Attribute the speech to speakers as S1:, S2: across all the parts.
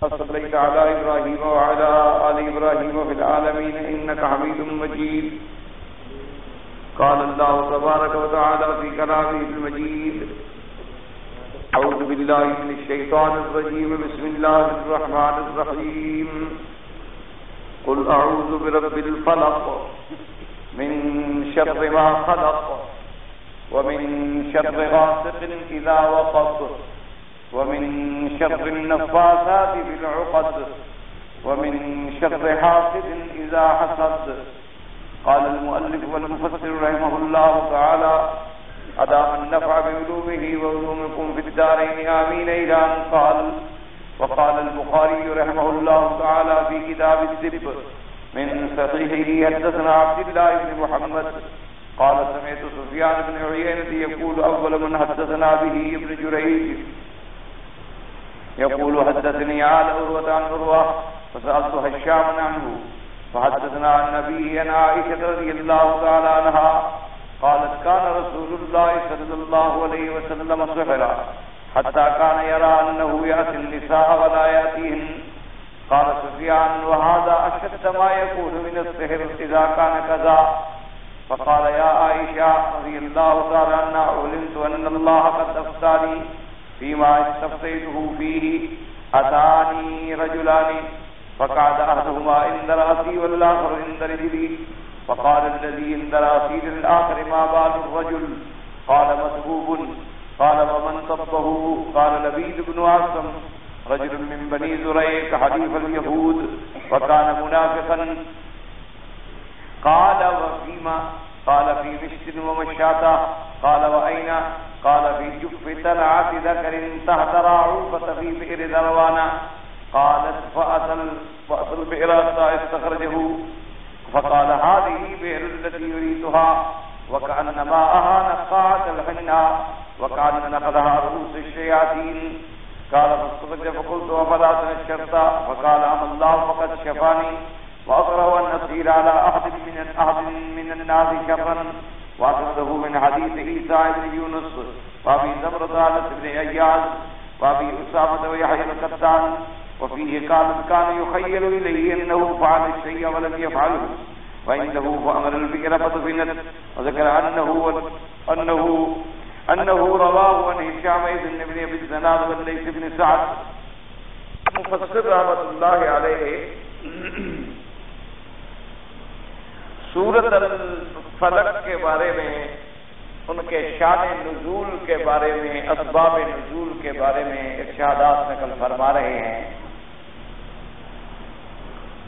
S1: صليت على إبراهيم وعلى آل إبراهيم في العالمين إنك حميد مجيد قال الله تبارك وتعالى في كلامه المجيد أعوذ بالله من الشيطان الرجيم بسم الله الرحمن الرحيم قل أعوذ برب الفلق، من شر ما خلق، ومن شر غاسق إذا وقف ومن شر النفاثات في العقد، ومن شر حاسد إذا حسد. قال المؤلف والمفسر رحمه الله تعالى أدام النفع بعلومه وعلومكم في الدارين، آمين، إلى أن قال. وقال البخاري رحمه الله تعالى في كتاب السب من صحيحه حدثنا عبد الله بن محمد. قال سمعت سفيان بن عيينة يقول أول من حدثنا به ابن جريج. يقول حدثني عال أروة عن أروة فسألت هشام عنه فحدثنا عن نبيه عن عائشة رضي الله تعالى عنها قالت كان رسول الله صلى الله عليه وسلم سحرا حتى كان يرى أنه يأتي النساء ولا يأتيهن. قال سفيان وهذا أشد ما يكون من السحر إذا كان كذا. فقال يا عائشة رضي الله تعالى عنها علمت أن الله قد أفتاني. فيما استفتيته فيه أتاني رجلان، فقعد أحدهما عند رأسي والآخر عند رجلي. فقال الذي عند رأسي للآخر، ما بال الرجل؟ قال مسبوب قال، ومن طبه قال، لبيد بن عاصم. رجل من بني زريق حليف اليهود، وكان منافقا. قال، وفيما قال في مشت ومشاتا قال وأين قال في جف تلعة ذكر تحت راعوفة في بئر ذروانا قالت فأتى فأتى البئر استخرجه فقال هذه بئر التي يريدها وكأن ماءها نقاعة الحنى وكأن نقلها رؤوس الشياطين قال فاستخرج فقلت وفلا تنشرت فقال أم الله فقد شفاني وأكره أن أصير على أحد من أحد من الناس شرا وأخذه من حديث عيسى بن يونس وأبي زمرة على بن أياز وأبي أسامة ويحيى القتان وفيه قال كان يخيل إليه أنه فعل الشيء ولم يفعله وعنده فأمر البئر فدفنت وذكر أنه أنه أنه رواه عن هشام بن ابن أبي الزناد والليث بن سعد. مفسر رحمة الله عليه سورت الفلق کے بارے میں، ان کے شان نزول کے بارے میں، اسباب نزول کے بارے میں ارشادات نقل فرما رہے ہیں۔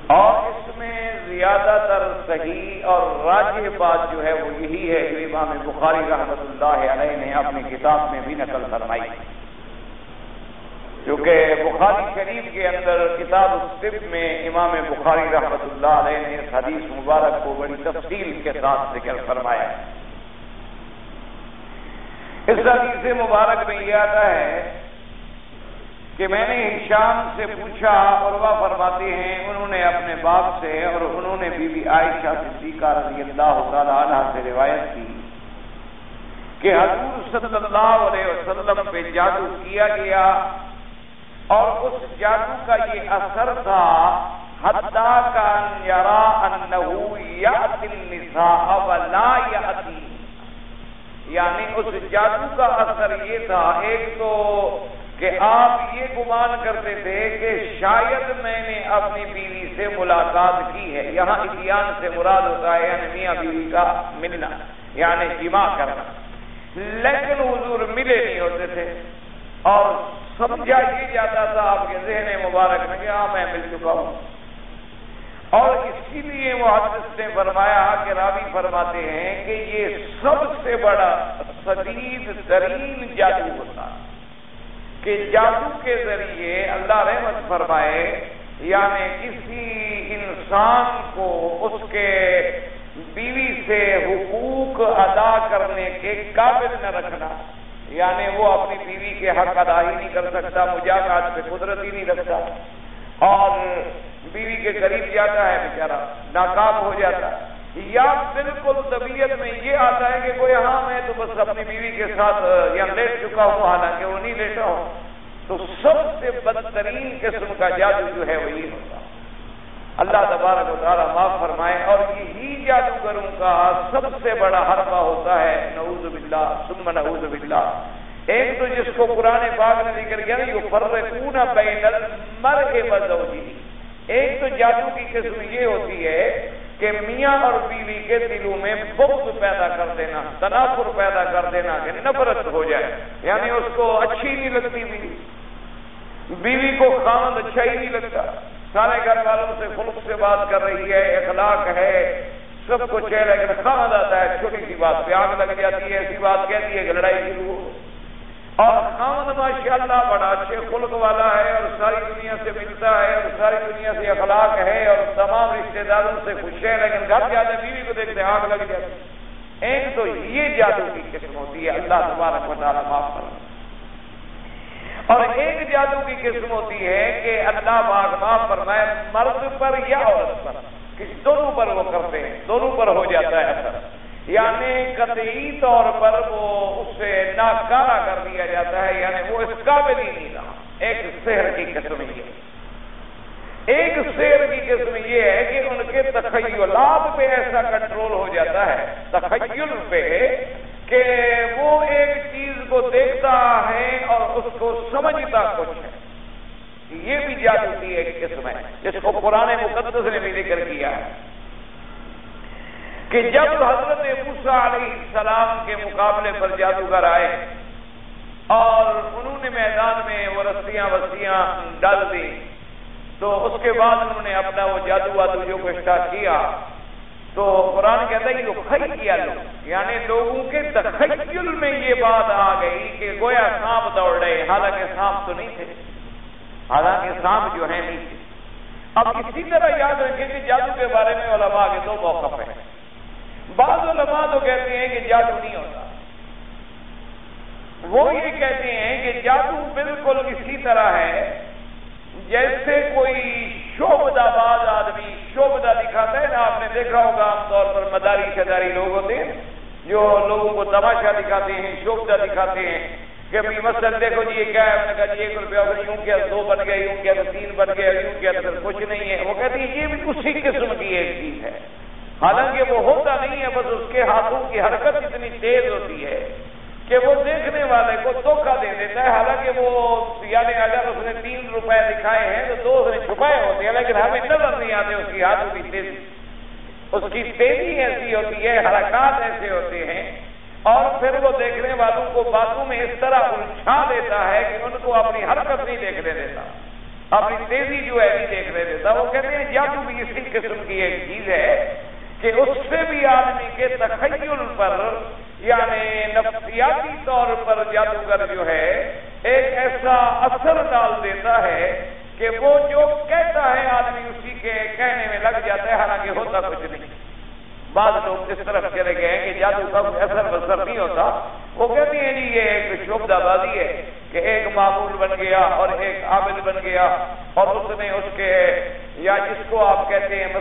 S1: اور اس میں زیادہ تر صحیح اور راج بات جو ہے وہ یہی ہے جو امام بخاری رحمت اللہ علیہ نے اپنی کتاب میں بھی نقل فرمائی۔ کیونکہ بخاری شریف کے اندر کتاب الصف میں امام بخاری رحمت اللہ علیہ نے اس حدیث مبارک کو بڑی تفصیل کے ساتھ ذکر فرمایا اس حدیث مبارک میں یہ آتا ہے کہ میں نے ہشام سے پوچھا اور وہ فرماتے ہیں، انہوں نے اپنے باپ سے اور انہوں نے بی بی عائشہ صدیقہ رضی اللہ تعالی عنہ سے روایت کی کہ حضور صلی اللہ علیہ وسلم پہ جادو کیا گیا اور اس جادو کا یہ اثر تھا حدا کا یرا النساء ولا یعنی اس جادو کا اثر یہ تھا، ایک تو کہ آپ یہ گمان کرتے تھے کہ شاید میں نے اپنی بیوی سے ملاقات کی ہے۔ یہاں اتیان سے مراد ہوتا ہے یعنی میاں بیوی کا ملنا یعنی جمع کرنا۔ لیکن حضور ملے نہیں ہوتے تھے۔ اور سمجھا یہ جاتا تھا۔ آپ کے ذہن مبارک میں کہ ہاں میں مل چکا ہوں۔ اور اسی لیے وہ حدث نے فرمایا کہ راوی فرماتے ہیں کہ یہ سب سے بڑا شدید ترین جادو ہوتا کہ جادو کے ذریعے اللہ رحمت فرمائے یعنی کسی انسان کو اس کے بیوی سے حقوق ادا کرنے کے قابل نہ رکھنا۔ یعنی وہ اپنی بیوی کے حق ادا ہی نہیں کر سکتا مجاقات پہ قدرت ہی نہیں رکھتا۔ اور بیوی کے قریب جاتا ہے بیچارہ، ناکام ہو جاتا ہے۔ یا بالکل طبیعت میں یہ آتا ہے کہ کوئی ہاں میں تو بس اپنی بیوی کے ساتھ، یا لیٹ چکا ہوں، حالانکہ وہ نہیں لیٹا ہوں۔ تو سب سے بدترین قسم کا جادو جو ہے، وہی ہوتا اللہ تبارک و تعالیٰ معاف فرمائے اور یہی جادوگروں کا سب سے بڑا حربہ ہوتا ہے، نعوذ باللہ، ثم نعوذ باللہ۔ ایک تو جس کو قرآن پاک نے ذکر کیا یہ فرقون بین المرء وزوجی ایک تو جادو کی قسم یہ ہوتی ہے کہ میاں اور بیوی کے دلوں میں بغض پیدا کر دینا، تنافر پیدا کر دینا کہ نفرت ہو جائے۔ یعنی اس کو اچھی نہیں لگتی بیوی۔ بیوی کو خاند اچھا ہی نہیں لگتا۔ سارے گھر والوں سے خلق سے بات کر رہی ہے، اخلاق ہے، سب کچھ ہے لیکن خاند آتا ہے، چھوٹی سی بات پہ آگ لگ جاتی ہے، ایسی بات کہتی ہے کہ لڑائی شروع ہو۔ اور خامد ماشاء اللہ بڑا اچھے خلق والا ہے اور ساری دنیا سے ملتا ہے اور ساری دنیا سے اخلاق ہے اور تمام رشتے داروں سے خوش ہے، لیکن گھر جاتے بیوی کو دیکھتے آگ لگ جاتی ایک تو یہ جادو کی قسم ہوتی ہے، اللہ تبارک و تعالیٰ معاف کر اور ایک جادو کی قسم ہوتی ہے کہ اللہ باغ معاف فرمائے مرد پر یا عورت پر کسی دونوں پر وہ کرتے ہیں، دونوں پر ہو جاتا ہے اثر۔ یعنی قطعی طور پر وہ اسے ناکارا کر دیا جاتا ہے یعنی وہ اس قابل ہی نہیں رہا۔ ایک شہر کی قسم یہ ایک شہر کی قسم یہ ہے کہ ان کے تخیلات پہ ایسا کنٹرول ہو جاتا ہے، تخیل پہ، کہ وہ ایک چیز کو دیکھتا ہے اور اس کو سمجھتا کچھ ہے۔ یہ بھی جادو کی ایک قسم ہے، جس کو پرانے مقدس نے بھی ذکر کیا ہے۔ کہ جب حضرت موسا علیہ السلام کے مقابلے پر جادوگر آئے اور انہوں نے میدان میں وہ رسیاں وسیاں ڈال دی تو اس کے بعد انہوں نے اپنا وہ جادو وادو جو کو اسٹارٹ کیا تو قرآن کہتا ہے کہ کیا لو یعنی لوگوں کے تخیل میں یہ بات آ گئی کہ گویا سانپ دوڑ رہے حالانکہ سانپ تو نہیں تھے، حالانکہ سانپ جو ہے نہیں تھے۔ اب اسی طرح یاد رکھیں کہ جادو کے بارے میں علماء کے دو موقف ہیں۔ بعض علماء تو کہتے ہیں کہ جادو نہیں ہوتا۔ وہ یہ کہتے ہیں کہ جادو بالکل اسی طرح ہے جیسے کوئی شوبدہ باز آدمی شوبدہ دکھاتا ہے نا آپ نے دیکھا ہوگا عام طور پر مداری شداری لوگ ہوتے ہیں، جو لوگوں کو تماشا دکھاتے ہیں شوبدہ دکھاتے ہیں کہ مثلا دیکھو جی یہ کیا ہے؟ نے کہا جی ایک روپیہ یوں کیا، دو بن گئے، یوں کیا، تو تین بن گئے، یوں کیا، تو کچھ نہیں ہے۔ وہ کہتے ہیں یہ بھی اسی قسم کی ایک چیز ہے۔ حالانکہ وہ ہوتا نہیں ہے، بس اس کے ہاتھوں کی حرکت اتنی تیز ہوتی ہے۔ کہ وہ دیکھنے والے کو دھوکہ دے دیتا ہے، حالانکہ وہ یعنی اگر اس نے تین روپے دکھائے ہیں تو دو اس نے چھپائے ہوتے ہیں، لیکن ہمیں نظر نہیں آتے اس کی ہاتھوں کی تیزی۔ اس کی تیزی ایسی ہوتی ہے، حرکات ایسے ہوتے ہیں، اور پھر وہ دیکھنے والوں کو باتوں میں اس طرح الجھا دیتا ہے کہ ان کو اپنی حرکت نہیں دیکھنے دیتا۔ اپنی تیزی جو ہے، نہیں دیکھنے دیتا۔ وہ کہتے ہیں، جادو بھی اسی قسم کی ایک چیز ہے کہ اس سے بھی آدمی کے تخیل پر یعنی نفسیاتی طور پر جادوگر جو ہے، ایک ایسا اثر ڈال دیتا ہے کہ وہ جو کہتا ہے، آدمی اسی کے کہنے میں لگ جاتا ہے، حالانکہ ہوتا کچھ نہیں۔ بعض لوگ اس طرف چلے گئے کہ جادو کا اثر بسر نہیں ہوتا۔ وہ کہتے ہیں جی یہ ایک شوبدہ بازی ہے۔ کہ ایک معمول بن گیا اور ایک عامل بن گیا اور اس نے اس کے یا جس کو آپ کہتے ہیں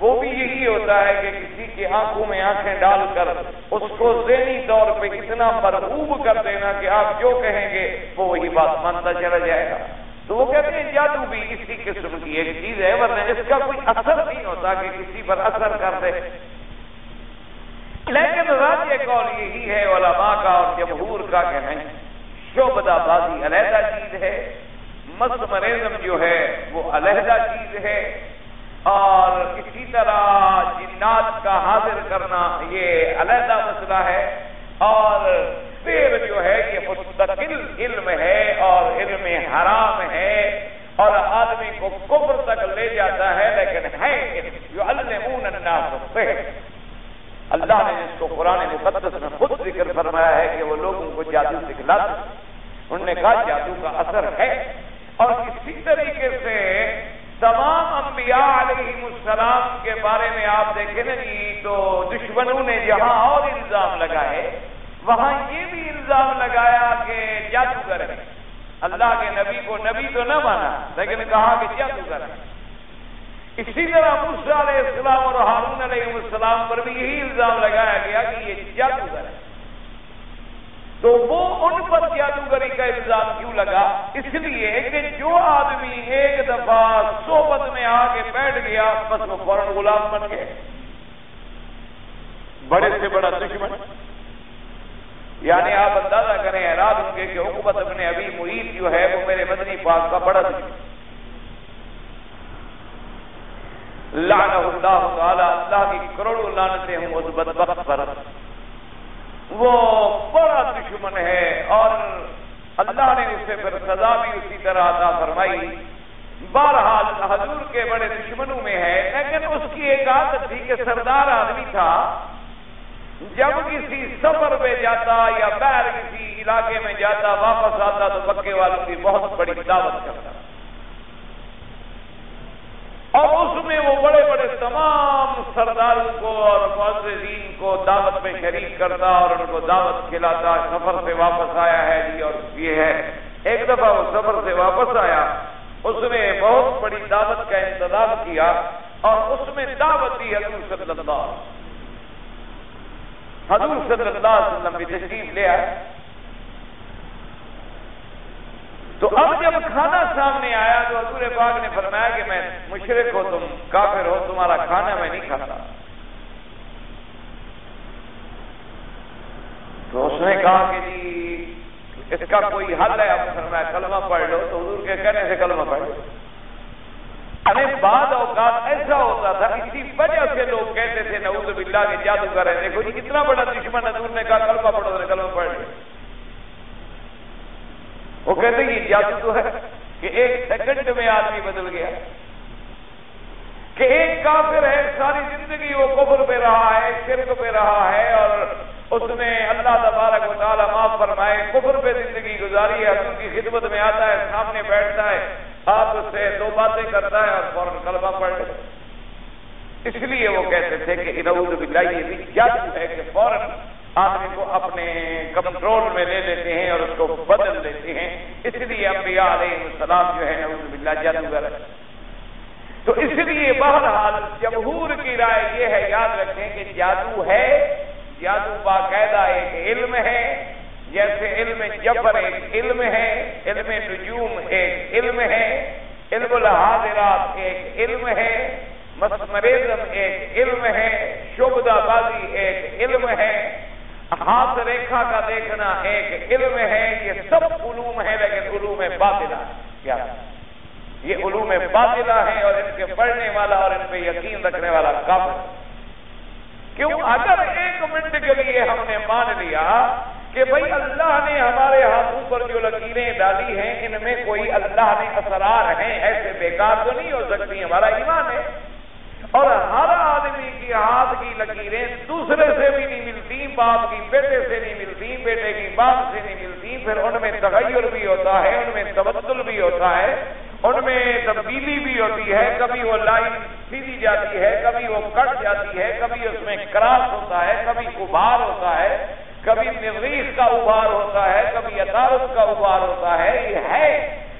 S1: وہ بھی یہی ہوتا ہے کہ کسی کی آنکھوں میں آنکھیں ڈال کر اس کو ذہنی طور پہ اتنا مرحوب کر دینا کہ آپ جو کہیں گے وہ وہی بات مانتا چلا جائے گا۔ تو وہ کہتے ہیں جادو بھی اسی قسم کی ایک چیز ہے، ورنہ اس کا کوئی اثر نہیں ہوتا کہ کسی پر اثر کر دے۔ لیکن راجیہ قول یہی ہے، علماء کا اور جمہور کا کہ نہیں، شعبدہ بازی علیحدہ چیز ہے مسمرزم جو ہے وہ علیحدہ چیز ہے، اور اسی طرح جنات کا حاضر کرنا یہ علیحدہ مسئلہ ہے، اور پھر جو ہے یہ مستقل علم ہے اور علم حرام ہے، اور آدمی کو کفر تک لے جاتا ہے، لیکن ہے جو الناس اللہ نے جس کو قرآن مقدس میں خود ذکر فرمایا ہے کہ وہ لوگوں کو جادو سکھلا انہوں نے کہا جادو کا اثر ہے۔ اور اسی طریقے سے تمام انبیاء علیہ السلام کے بارے میں آپ دیکھیں نا جی تو دشمنوں نے جہاں اور الزام لگائے۔ وہاں یہ بھی الزام لگایا کہ جادوگر ہے اللہ کے نبی کو نبی تو نہ مانا، لیکن کہا کہ جادوگر ہے اسی طرح موسیٰ علیہ السلام اور ہارون علیہ السلام پر بھی یہی الزام لگایا گیا کہ یہ جادوگر ہے تو وہ ان پر جادوگری کا الزام کیوں لگا؟ اس لیے کہ جو آدمی ایک دفعہ صحبت میں آ کے بیٹھ گیا، بس وہ فوراً غلام بن گئے بڑے سے بڑا دشمن۔ یعنی آپ اندازہ کریں حیران ہوں گے کہ حکومت اپنے ابھی محیط جو ہے، وہ میرے مدنی پاک کا بڑا دشمن۔ لعنہ اللہ تعالی، اللہ کی کروڑوں لانتے ہوں اس بدبخت پر وہ بڑا دشمن ہے اور اللہ نے اسے پھر سزا بھی اسی طرح عطا فرمائی۔ بہرحال حضور کے بڑے دشمنوں میں ہے، لیکن اس کی ایک عادت تھی کہ سردار آدمی تھا۔ جب کسی سفر میں جاتا یا باہر کسی علاقے میں جاتا، واپس آتا تو پکے والوں کی بہت بڑی دعوت کرتا۔ اور اس میں وہ بڑے بڑے تمام سرداروں کو اور معذرین کو دعوت میں شریک کرتا اور ان کو دعوت کھلاتا، سفر سے واپس آیا ہے جی اور یہ ہے۔ ایک دفعہ وہ سفر سے واپس آیا، اس نے بہت بڑی دعوت کا انتظام کیا اور اس میں دعوت دی حضور صلی اللہ حضور صلی اللہ علیہ وسلم بھی تشریف لے آئے۔ تو اب جب کھانا سامنے آیا تو حضور پاک نے فرمایا کہ میں مشرق ہو، تم کافر ہو، تمہارا کھانا میں نہیں کھاتا۔ تو اس نے کہا کہ جی اس کا کوئی حل ہے؟ اب فرمایا، کلمہ پڑھ لو۔ تو حضور کے کہنے سے کلمہ پڑھ لو۔ یعنی ارے بعد اوقات ایسا ہوتا تھا، اسی وجہ سے لوگ کہتے تھے، نعوذ باللہ کے جادو کر دیکھو جی کتنا بڑا دشمن حضور نے کہا، کلمہ پڑھو، کلمہ پڑھ لو۔ وہ کہتے ہیں یہ جادو تو ہے کہ ایک سیکنڈ میں آدمی بدل گیا کہ ایک کافر ہے، ساری زندگی وہ کفر پہ رہا ہے، شرک پہ رہا ہے اور اس نے اللہ تبارک و تعالیٰ معاف فرمائے۔ کفر پہ زندگی گزاری ہے، حضور کی خدمت میں آتا ہے، سامنے بیٹھتا ہے آپ اس سے دو باتیں کرتا ہے اور فوراً کلمہ پڑھ اس لیے وہ کہتے تھے کہ باللہ یہ بھی جادو ہے کہ فوراً آدمی کو اپنے کنٹرول میں لے لیتے ہیں اور اس کو بدل دیتے ہیں۔ اس لیے انبیاء علیہ السلام جو ہے نعوذ باللہ جادوگر تو اس لیے بہرحال جمہور کی رائے یہ ہے، یاد رکھیں کہ جادو ہے۔ جادو باقاعدہ ایک علم ہے۔ جیسے علم جبر ایک علم ہے، علم نجوم ایک علم ہے، علم الحاضرات ایک علم ہے مسمریزم ایک علم ہے شبدہ بازی ایک علم ہے۔ ہاتھ ریکھا کا دیکھنا ایک علم ہے یہ سب علوم ہے لیکن علوم باطلہ کیا؟ یہ علوم باطلہ ہے اور ان کے پڑھنے والا اور ان پہ یقین رکھنے والا کم کیوں؟ اگر ایک منٹ کے لیے ہم نے مان لیا کہ بھائی اللہ نے ہمارے ہاتھوں پر جو لکیریں ڈالی ہیں، ان میں کوئی اللہ نے اثرار ہیں، ایسے بیکار تو نہیں ہو سکتی، ہمارا ایمان ہے۔ اور ہر آدمی کی ہاتھ کی لکیریں دوسرے سے بھی نہیں ملتی، باپ کی بیٹے سے نہیں ملتی، بیٹے کی باپ سے نہیں ملتی، پھر ان میں تغیر بھی ہوتا ہے، ان میں تبدل بھی ہوتا ہے، ان میں تبدیلی بھی ہوتی ہے، کبھی وہ لائن سیدھی جاتی ہے، کبھی وہ کٹ جاتی ہے، کبھی اس میں کراس ہوتا ہے، کبھی ابھار ہوتا ہے، کبھی مغریف کا ابھار ہوتا ہے، کبھی اطارت کا ابھار ہوتا ہے، یہ ہے۔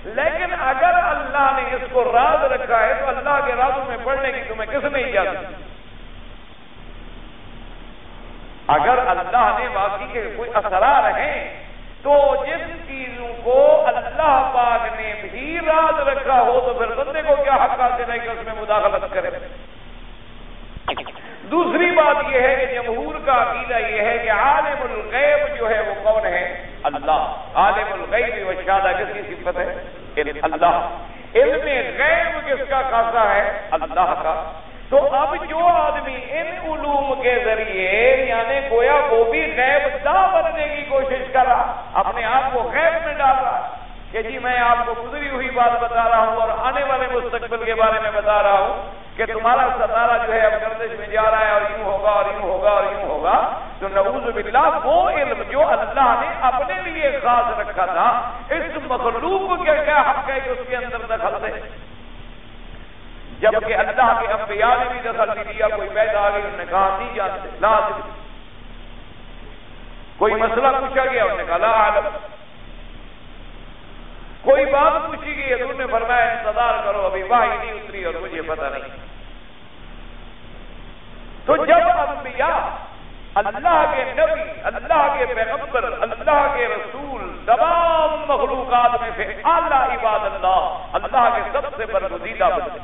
S1: لیکن اگر اللہ نے اس کو راز رکھا ہے تو اللہ کے رازوں میں پڑھنے کی تمہیں کس نے اجازت اگر اللہ نے باقی کے کوئی اثرات ہیں تو جن چیزوں کو اللہ پاک نے بھی راز رکھا ہو تو پھر بندے کو کیا حق حاصل ہے کہ اس میں مداخلت کرے؟ دوسری بات یہ ہے کہ جمہور کا عقیدہ یہ ہے کہ عالم الغیب جو ہے وہ کون ہے؟ اللہ، عالم الغیب و شادہ کس کی صفت ہے اللہ۔ علم غیب کس کا خاصا ہے؟ اللہ کا۔ تو اب جو آدمی ان علوم کے ذریعے یعنی گویا وہ بھی غیب دا بننے کی کوشش کر رہا، اپنے آپ کو غیب میں ڈال رہا کہ جی میں آپ کو گزری ہوئی بات بتا رہا ہوں اور آنے والے مستقبل کے بارے میں بتا رہا ہوں کہ تمہارا ستارہ جو ہے اب گردش میں جا رہا ہے اور یوں ہوگا اور یوں ہوگا اور یوں ہوگا۔ تو نعوذ باللہ وہ علم جو اللہ نے اپنے لیے خاص رکھا تھا، اس مخلوق کے کیا حق ہے کہ اس کے اندر دخل دے؟ جبکہ اللہ کے انبیاء نے بھی دخل نہیں دیا، کوئی پیدا آ گئی انہوں نے کہا نہیں جانتے لازم کوئی مسئلہ پوچھا گیا، انہوں نے کہا لا عالم کوئی بات پوچھی گئی، حضور نے فرمایا انتظار کرو، ابھی واہی نہیں اتری اور مجھے پتہ نہیں۔ تو جب انبیاء اللہ کے نبی، اللہ کے پیغمبر، اللہ کے رسول، تمام مخلوقات میں سے اعلیٰ عباد اللہ اللہ کے سب سے برگزیدہ بندے۔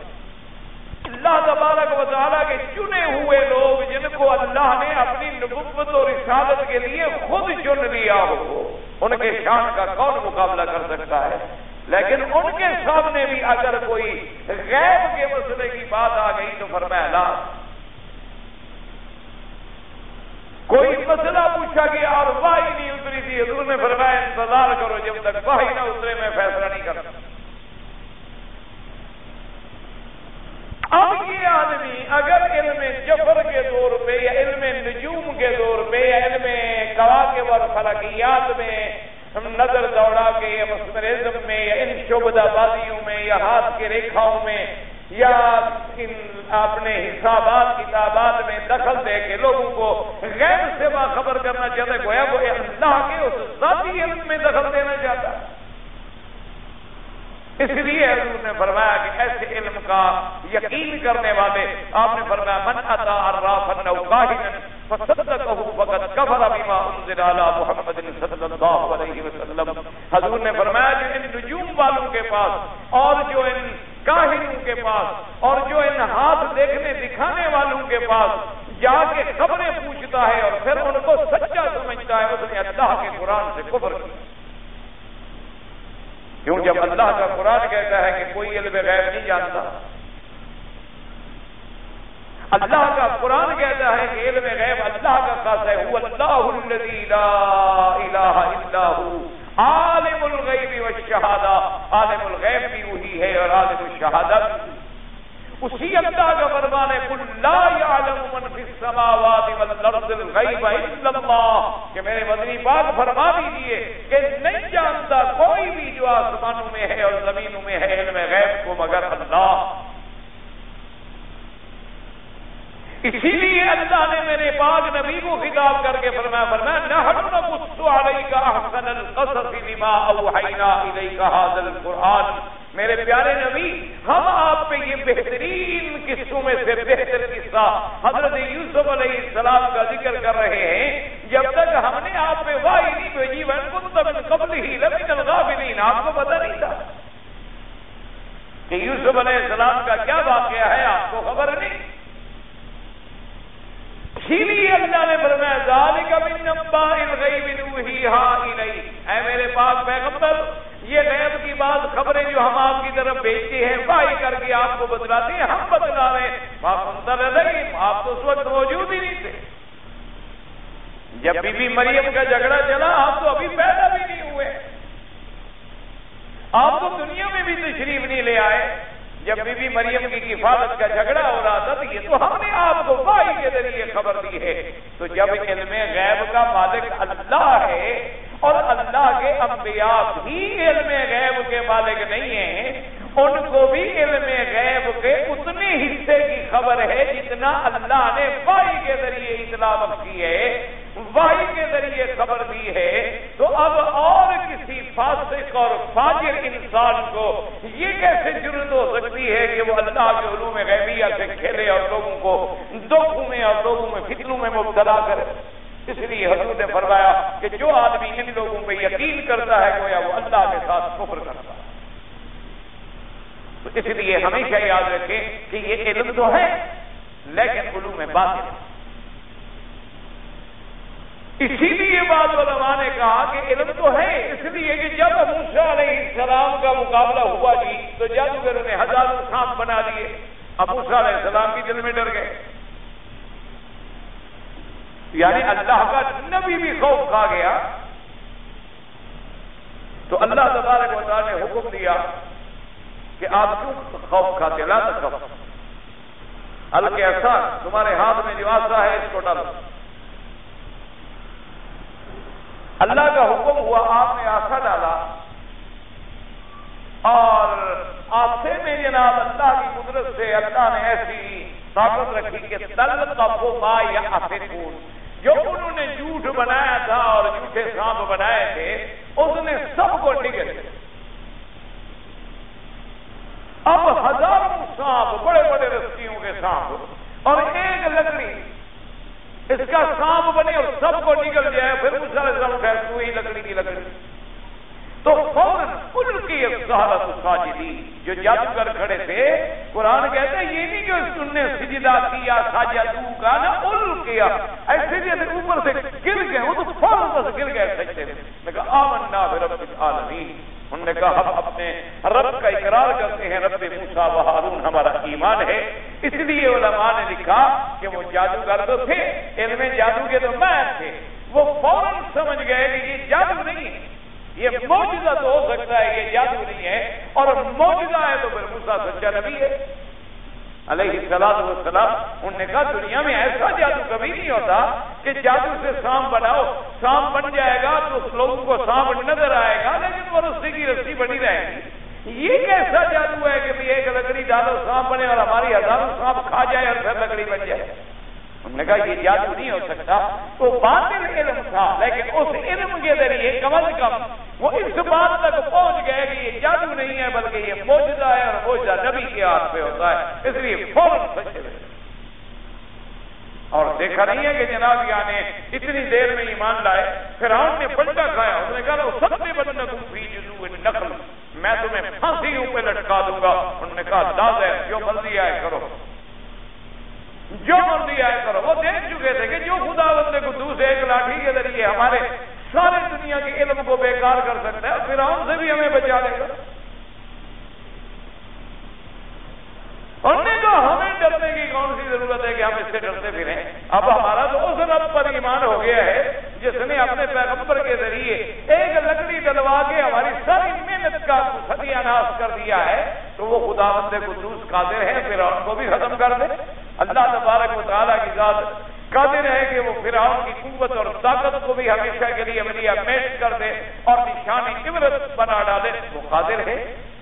S1: اللہ تبارک و تعالیٰ کے چنے ہوئے لوگ جن کو اللہ نے اپنی نبوت اور رسالت کے لیے خود چن لیا ہو، ان کے شان کا کون مقابلہ کر سکتا ہے؟ لیکن ان کے سامنے بھی اگر کوئی غیب کے مسئلے کی بات آ گئی تو فرمایا، لا کوئی مسئلہ پوچھا گیا اور واہی نہیں اتری تھی، حضور نے فرمایا، انتظار کرو، جب تک واہی نہ اترے میں فیصلہ نہیں کرتا۔ اب یہ آدمی اگر علم جفر کے دور پہ یا علم نجوم کے دور پہ یا علم کوا کے ور فلکیات میں نظر دوڑا کے یا مسمرزم میں یا ان شبدہ بازیوں میں یا ہاتھ کے ریکھاؤں میں یا ان اپنے حسابات، کتابات میں دخل دے کے لوگوں کو غیر سے باخبر کرنا چاہتا ہے گویا وہ اللہ کے اس ذاتی علم میں دخل دینا چاہتا اس لیے حضور نے فرمایا کہ ایسے علم کا یقین کرنے والے، آپ نے فرمایا، من اتا الرافن او قاہن فصدقه فقد كفر بما انزل على محمد صلی اللہ علیہ وسلم. حضور نے فرمایا جو ان نجوم والوں کے پاس اور جو ان کاہنوں کے پاس اور جو ان ہاتھ دیکھنے دکھانے والوں کے پاس جا کے خبریں پوچھتا ہے اور پھر ان کو سچا سمجھتا ہے، اس نے اللہ کے قرآن سے کفر کیا کیوں جب اللہ کا قرآن کہتا ہے کہ کوئی علم غیب نہیں جانتا؟ اللہ کا قرآن کہتا ہے کہ علم غیب اللہ کا خاص ہے۔ اللہ الذی لا الہ الا هو۔ عالم الغیب والشہادہ عالم الغیب بھی وہی ہے اور عالم الشہادہ اسی اللہ کا فرمان ہے کل لا يعلم من في السماوات والارض الغیب الا اللہ۔ کہ میرے مدنی پاک فرما دیجیے کہ نہیں جانتا کوئی بھی جو آسمانوں میں ہے اور زمینوں میں ہے، علم غیب کو مگر اللہ۔ اسی لیے اللہ نے میرے پاک نبی کو خطاب کر کے فرمایا فرمایا، نحن نقص عليك احسن القصص بما اوحينا اليك هذا القران میرے پیارے نبی، ہم آپ پہ یہ بہترین قصوں میں سے بہتر قصہ حضرت یوسف علیہ السلام کا ذکر کر رہے ہیں۔ جب تک ہم نے آپ پہ وائی نہیں بھیجی ون کن قبل ہی لمن الغابلین آپ کو پتہ نہیں تھا کہ یوسف علیہ السلام کا کیا واقعہ ہے، آپ کو خبر نہیں۔ اسی لیے اللہ نے فرمایا، ذالک من الغیب الی اے میرے پیغمبر، یہ غیب کی بات خبریں جو ہم آپ کی طرف بھیجتے ہیں، واہی کر کے آپ کو بتلاتے ہیں، ہم بتلا رہے ہیں۔ آپ آپ تو اس وقت موجود ہی نہیں تھے۔ جب بی بی مریم کا جھگڑا چلا، آپ تو ابھی پیدا بھی نہیں ہوئے۔ آپ تو دنیا میں بھی تشریف نہیں لے آئے۔ جب بی بی مریم کی حفاظت کا جھگڑا ہو رہا تھا تو تو ہم نے آپ کو وائی کے ذریعے خبر دی ہے۔ تو جب علم غیب کا مالک اللہ ہے اور اللہ کے انبیاء بھی علم غیب کے مالک نہیں ہیں، ان کو بھی علم غیب کے اتنے حصے کی خبر ہے جتنا اللہ نے وائی کے ذریعے اطلاع کی ہے۔ وائی کے ذریعے خبر دی ہے۔ تو اب اور کسی فاسق اور فاجر انسان کو یہ کیسے ضرورت ہو سکتی ہے کہ وہ اللہ کے علوم غیبیہ سے کھیلے اور لوگوں کو دکھوں میں اور لوگوں میں فتنوں میں مبتلا کرے؟ اس لیے حضور نے فرمایا کہ جو آدمی ان لوگوں پہ یقین کرتا ہے گویا وہ اللہ کے ساتھ کفر کرتا ہے۔ تو اس لیے ہمیشہ یاد رکھیں کہ یہ علم تو ہے، لیکن علوم باطل اسی لیے بعض علماء نے کہا کہ علم تو ہے، اس لیے کہ جب موسا علیہ السلام کا مقابلہ ہوا جی تو جادوگروں نے ہزاروں سانپ بنا دیے۔ ابوسا علیہ السلام کی دل میں ڈر گئے۔ یعنی اللہ کا نبی بھی خوف کھا گیا۔ تو اللہ تبارک و تعالیٰ نے حکم دیا کہ آپ کیوں خوف کھاتے لا تک ہلکے ایسا تمہارے ہاتھ میں جو آسا ہے، اس کو ڈالو۔ اللہ کا حکم ہوا، آپ نے آسا ڈالا۔ اور آسے میں جناب اللہ کی قدرت سے اللہ نے ایسی طاقت رکھی کہ تل تبو یا افرکون جو انہوں نے جھوٹ بنایا تھا اور جھوٹے سانپ بنائے تھے، اس نے سب کو ڈگے اب ہزاروں سانپ بڑے بڑے رسیوں کے سانپ اور ایک لکڑی اس کا سانپ بنے اور سب کو نکل جائے، پھر اس سارے سب پھینک ہی لکڑی کی لکڑی۔ تو فوراً ان کی سہارت ساجدی، جو جادوگر کھڑے تھے، قرآن کہتے ہیں، یہ نہیں کہ تم نے سجدہ کیا ساجا تو کا نا ال کیا۔ ایسے جیسے اوپر سے گر گئے، وہ تو فوراً بس گر گئے سجدے میں۔ کہا، آمنا برب العالمین۔ انہوں نے کہا، ہم اپنے رب کا اقرار کرتے ہیں، رب موسا و ہارون ہمارا ایمان ہے۔ اس لیے علماء نے لکھا کہ وہ جادوگر تو تھے علم جادو کے تو مائر تھے۔ وہ فوراً سمجھ گئے کہ یہ جادو نہیں ہے۔ یہ موجودہ تو ہو سکتا ہے یہ جادو نہیں ہے، اور موجودہ ہے تو پھر موسا سچا نبی ہے۔ علیہ السلام والسلام، انہوں نے کہا، دنیا میں ایسا جادو کبھی نہیں ہوتا کہ جادو سے سام بناؤ سام بن جائے گا تو لوگوں کو سام نظر آئے گا، لیکن وہ رسی کی رسی بنی رہے گی۔ یہ کیسا جادو ہے کہ ایک لکڑی ڈالو سانپ بنے اور ہماری ہزاروں سانپ کھا جائے اور پھر لکڑی بن جائے؟ انہوں نے کہا یہ جادو نہیں ہو سکتا۔ تو باطل علم تھا، لیکن اس علم کے ذریعے کم از کم وہ اس بات تک پہنچ گئے کہ یہ جادو نہیں ہے، بلکہ یہ موجودہ ہے اور موجودہ نبی کے ہاتھ پہ ہوتا ہے۔ اس لیے فوراً سچے اور دیکھا نہیں ہے کہ جناب یا نے اتنی دیر میں ایمان لائے پھر آن نے پلٹا کھایا۔ اس نے کہا سب سے بڑا نقل میں تمہیں پھانسی پہ لٹکا دوں گا۔ انہوں نے کہا داد ہے جو مرضی آئے کرو۔ جو مرضی آئے کرو۔ وہ دیکھ چکے تھے کہ جو خدا بندے کو دوسرے ایک لاٹھی کے ذریعے ہمارے سارے دنیا کے علم کو بیکار کر سکتا ہے پھر سے بھی ہمیں بچا لے گا۔ انہوں نے کہا ہمیں ڈرنے کی کون سی ضرورت ہے کہ ہم اس سے ڈرتے پھریں اب ہمارا تو اس رب پر ایمان ہو گیا ہے، جس نے اپنے پیغمبر کے ذریعے ایک لکڑی ڈلوا کے ہماری ساری محنت کا ستیہ ناش کر دیا ہے، تو وہ خدا بندے قدوس قادر ہے پھر ان کو بھی ختم کر دے اللہ تبارک و تعالیٰ کی ذات قادر ہے کہ وہ فرعون کی قوت اور طاقت کو بھی ہمیشہ کے لیے امریہ میٹ کر دے اور نشانی عبرت بنا ڈالے۔ وہ قادر ہے۔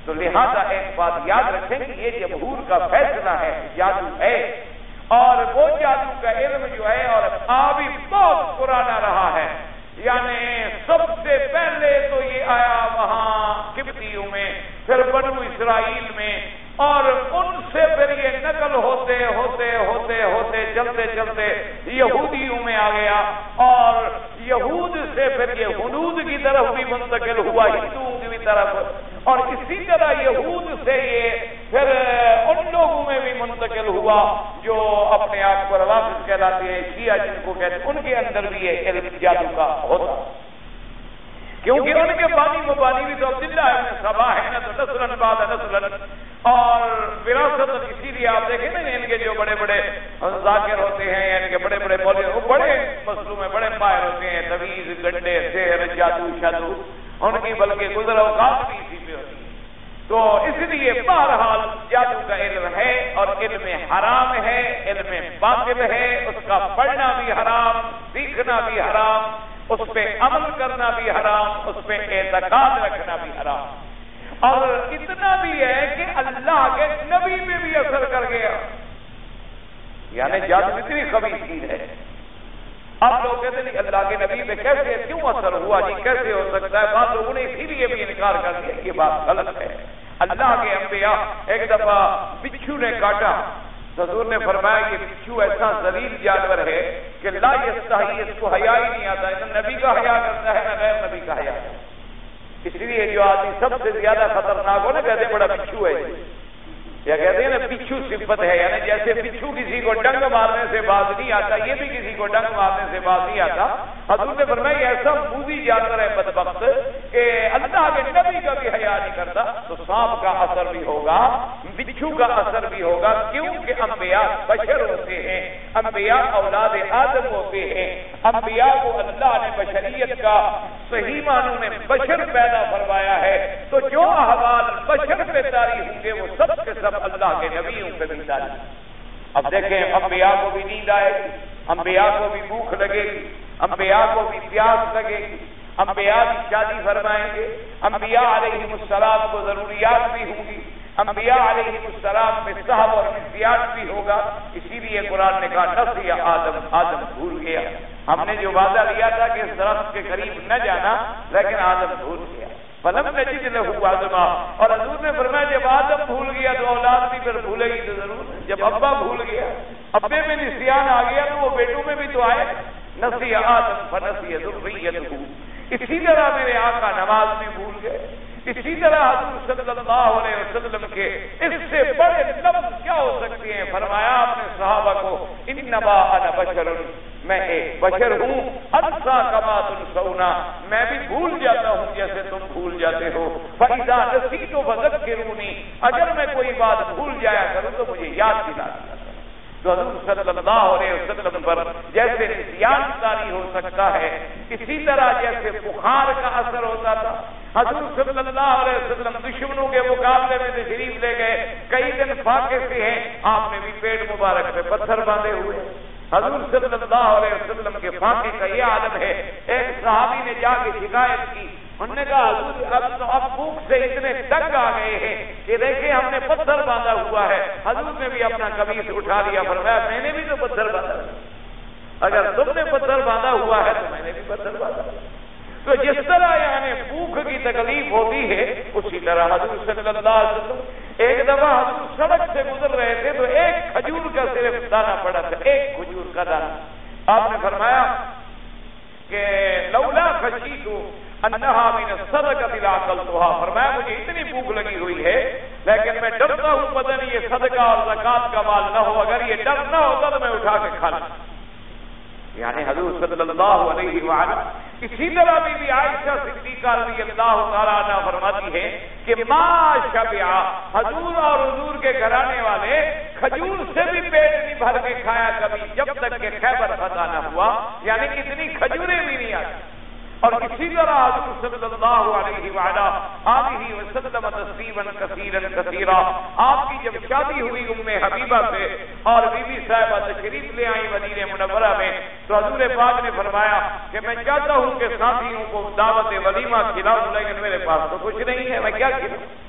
S1: تو لہذا ایک بات یاد رکھیں کہ یہ جمہور کا فیصلہ ہے، جادو ہے۔ اور وہ جادو کا علم جو ہے، اور ابھی بہت پرانا رہا ہے۔ یعنی سب سے پہلے تو یہ آیا وہاں کبتیوں میں، پھر بنو اسرائیل میں۔ اور ان سے پھر یہ نقل ہوتے ہوتے ہوتے ہوتے، چلتے چلتے یہودیوں میں آ گیا۔ اور یہود سے پھر یہ حدود کی طرف بھی منتقل ہوا، ہندوؤں کی طرف۔ اور اسی طرح یہود سے یہ پھر ان لوگوں میں بھی منتقل ہوا جو اپنے آپ کو روافظ کہلاتے ہیں، شیعہ جن کو کہتے ہیں، ان کے اندر بھی یہ علم جادو کا ہوتا کیونکہ ان کے پانی وہ پانی بھی تو عبداللہ ہے سبا ہے نسلن بعد نسلن اور وراثت اسی لیے آپ دیکھیں نا، ان کے جو بڑے بڑے ذاکر ہوتے ہیں یعنی کہ بڑے بڑے بولے، وہ بڑے مسلو میں بڑے ماہر ہوتے ہیں طویز گنڈے سیر جادو، شادو۔ ان کی بلکہ گزر اوقات بھی اسی تو اس لیے بہرحال جادو کا علم ہے اور علم حرام ہے، علم باطل ہے، اس کا پڑھنا بھی حرام، سیکھنا بھی حرام، اس پہ عمل کرنا بھی حرام، اس پہ اعتقاد رکھنا بھی حرام۔ اور اتنا بھی ہے کہ اللہ کے نبی پہ بھی اثر کر گیا۔ یعنی جادو اتنی کبھی چیز ہے۔ آپ لوگ کہتے ہیں اللہ کے نبی پہ کیسے کیوں اثر ہوا؟ جی کیسے ہو سکتا ہے؟ بعض لوگوں نے اسی لیے بھی انکار کر دیا یہ بات غلط ہے۔ اللہ کے انبیاء ایک دفعہ بچھو نے کاٹا۔ حضور نے فرمایا کہ بچھو ایسا ذلیل جانور ہے کہ لا یستحی، اس کو حیا ہی نہیں آتا ہے نبی کا حیا کرتا ہے، نہ غیر نبی کا حیا۔ اس لیے جو آدمی سب سے زیادہ خطرناک ہو نا کہتے بڑا بچھو ہے یا کہتے ہیں نا پچھو صفت ہے یعنی جیسے پچھو کسی کو ڈنگ مارنے سے باز نہیں آتا، یہ بھی کسی کو ڈنگ مارنے سے باز نہیں آتا۔ حضور نے فرمایا ایسا موزی جانور ہے بدبخت کہ اللہ کے نبی کا بھی حیا نہیں کرتا، تو سانپ کا اثر بھی ہوگا۔ بچھو کا اثر بھی ہوگا، کیونکہ انبیاء بشر ہوتے ہیں، انبیاء اولاد آدم ہوتے ہیں، انبیاء کو اللہ نے بشریت کا صحیح معنوں میں بشر پیدا فرمایا ہے۔ تو جو احوال بشر پہ تاری ہوں گے، وہ سب کے سب اللہ کے نبیوں پہ بھی تاری اب دیکھیں، انبیاء کو بھی نیند آئے گی، انبیاء کو بھی بھوک لگے گی، انبیاء کو بھی پیاس لگے گی۔ انبیاء کی شادی فرمائیں گے، انبیاء علیہ السلام کو ضروریات بھی ہوں گی۔ انبیاء علیہ السلام میں صحب اور نفیات بھی ہوگا، اسی لیے قرآن نے کہا نس یا آدم آدم بھول گیا۔ ہم نے جو وعدہ لیا تھا کہ اس درخت کے قریب نہ جانا، لیکن آدم بھول گیا۔ فلم نے جی لہو آدما۔ اور حضور نے فرمایا، جب آدم بھول گیا تو اولاد بھی پھر بھولے گی تو ضرور۔ جب ابا بھول گیا، ابے میں نسیان آ گیا تو وہ بیٹوں میں بھی تو آئے۔ نسی آدم فنسی ضروریت اسی طرح میرے آقا نماز میں بھول گئے۔ اسی طرح حضور صلی اللہ علیہ وسلم کے اس سے بڑے لفظ کیا ہو سکتے ہیں؟ فرمایا آپ نے صحابہ کو، انما انا بشر، میں ایک بشر ہوں، انسا کما تم سونا، میں بھی بھول جاتا ہوں جیسے تم بھول جاتے ہو۔ فیضا نسی و بزک کے رونی اگر میں کوئی بات بھول جایا کروں تو مجھے یاد دلا دیا تو حضور صلی اللہ علیہ وسلم پر جیسے نسیان کاری ہو سکتا ہے، اسی طرح جیسے بخار کا اثر ہوتا تھا حضور صلی اللہ علیہ وسلم دشمنوں کے مقابلے میں تشریف لے گئے۔ کئی دن فاقے سے ہیں۔ آپ نے بھی پیٹ مبارک میں پتھر باندھے ہوئے۔ حضور صلی اللہ علیہ وسلم کے فاقے کا یہ عالم ہے۔ ایک صحابی نے جا کے شکایت کی۔ انہوں نے کہا، حضور اب تو اب بھوک سے اتنے تنگ آ گئے ہیں کہ دیکھیں ہم نے پتھر باندھا ہوا ہے۔ حضور نے بھی اپنا قمیص اٹھا لیا۔ فرمایا، میں نے بھی تو پتھر باندھا۔ اگر تم نے پتھر باندھا ہوا ہے تو میں نے بھی پتھر باندھا۔ تو جس طرح یعنی بھوک کی تکلیف ہوتی ہے، اسی طرح حضور صلی اللہ علیہ وسلم ایک دفعہ حضور سڑک سے گزر رہے تھے تو ایک کھجور کا صرف دانا پڑا تھا، ایک کھجور کا دانا آپ نے فرمایا کہ لولا خشی تو انہا من صدقہ دلا کل تو فرمایا، مجھے اتنی بھوک لگی ہوئی ہے، لیکن میں ڈرتا ہوں، پتہ نہیں یہ صدقہ اور زکات کا مال نہ ہو، اگر یہ ڈر نہ ہوتا تو میں اٹھا کے کھا لوں یعنی حضور صلی اللہ علیہ وآلہ اسی طرح بھی, بی عائشہ صدیقہ رضی اللہ تعالیٰ عنہ فرماتی ہے کہ ما شبیہ حضور اور حضور کے گھرانے والے کھجور سے بھی پیٹ نہیں بھر کے کھایا کبھی جب تک کہ خیبر فتح نہ ہوا یعنی اتنی کھجوریں بھی نہیں آئی۔ اور اسی طرح حضرت صلی اللہ علیہ وآلہ آلہ وسلم تسلیما کثیرا کثیرا۔ آپ کی جب شادی ہوئی ام حبیبہ سے اور بی بی صاحبہ تشریف لے آئی مدینہ منورہ میں، تو حضور پاک نے فرمایا کہ میں چاہتا ہوں کہ ساتھیوں کو دعوت ولیمہ کھلاؤں لیکن میرے پاس تو کچھ نہیں ہے، میں کیا کھلاؤں؟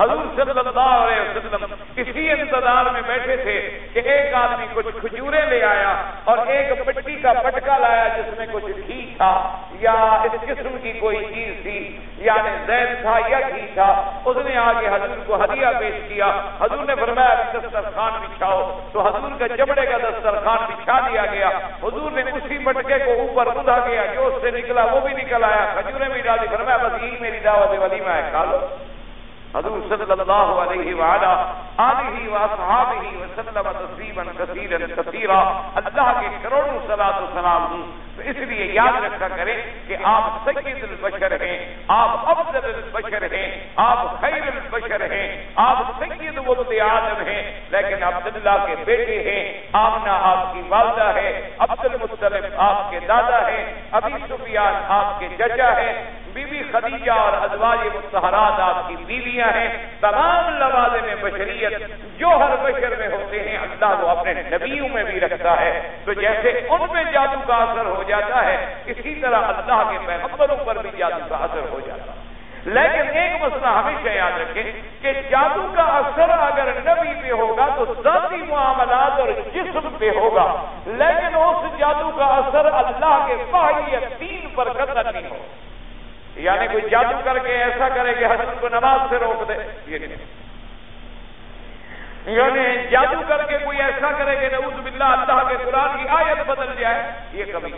S1: حضور صلی اللہ علیہ وسلم اسی انتظار میں بیٹھے تھے کہ ایک آدمی کچھ کھجورے لے آیا اور ایک پٹی کا پٹکا لایا جس میں کچھ گھی تھا یا اس قسم کی کوئی چیز تھی یعنی زید تھا یا گھی تھا۔ اس نے آگے حضور کو ہدیہ پیش کیا۔ حضور نے فرمایا، دسترخوان بچھاؤ۔ تو حضور کا چمڑے کا دسترخوان بچھا دیا گیا۔ حضور نے اسی پٹکے کو اوپر بدا گیا جو اس سے نکلا، وہ بھی نکل آیا کھجورے بھی ڈالی۔ فرمایا، بس یہی میری دعوت ولیمہ ہے، کھا لو۔ حضور صلی اللہ علیہ وآلہ آلہ وآصحابہ وسلم تصریبا کثیرا کثیرا اللہ کے کروڑوں صلاة و سلام ہوں۔ تو اس لیے یاد رکھا کریں کہ آپ سید البشر ہیں، آپ افضل البشر ہیں، آپ خیر البشر ہیں، آپ سید ولد آدم ہیں۔ لیکن عبداللہ کے بیٹے ہیں آمنہ آپ کی والدہ ہے عبد المطلب آپ کے دادا ہیں، ابی سفیان آپ کے ججا ہے بی بی خدیجہ اور ازواج مستحرات آپ کی بیویاں ہیں، تمام لوازم بشریت جو ہر بشر میں ہوتے ہیں، اللہ وہ اپنے نبیوں میں بھی رکھتا ہے۔ تو جیسے ان میں جادو کا اثر ہو جاتا ہے، اسی طرح اللہ کے پیغمبروں پر بھی جادو کا اثر ہو جاتا ہے۔ لیکن ایک مسئلہ ہمیشہ یاد رکھیں کہ جادو کا اثر اگر نبی پہ ہوگا تو ذاتی معاملات اور جسم پہ ہوگا۔ لیکن اس جادو کا اثر اللہ کے باہی تین پر قدر نہیں ہوگا۔ یعنی کوئی جادو کر کے ایسا کرے کہ حضرت کو نماز سے روک دے یعنی جادو کر کے کوئی ایسا کرے کہ نعوذ باللہ اللہ کے قرآن کی آیت بدل جائے، یہ کبھی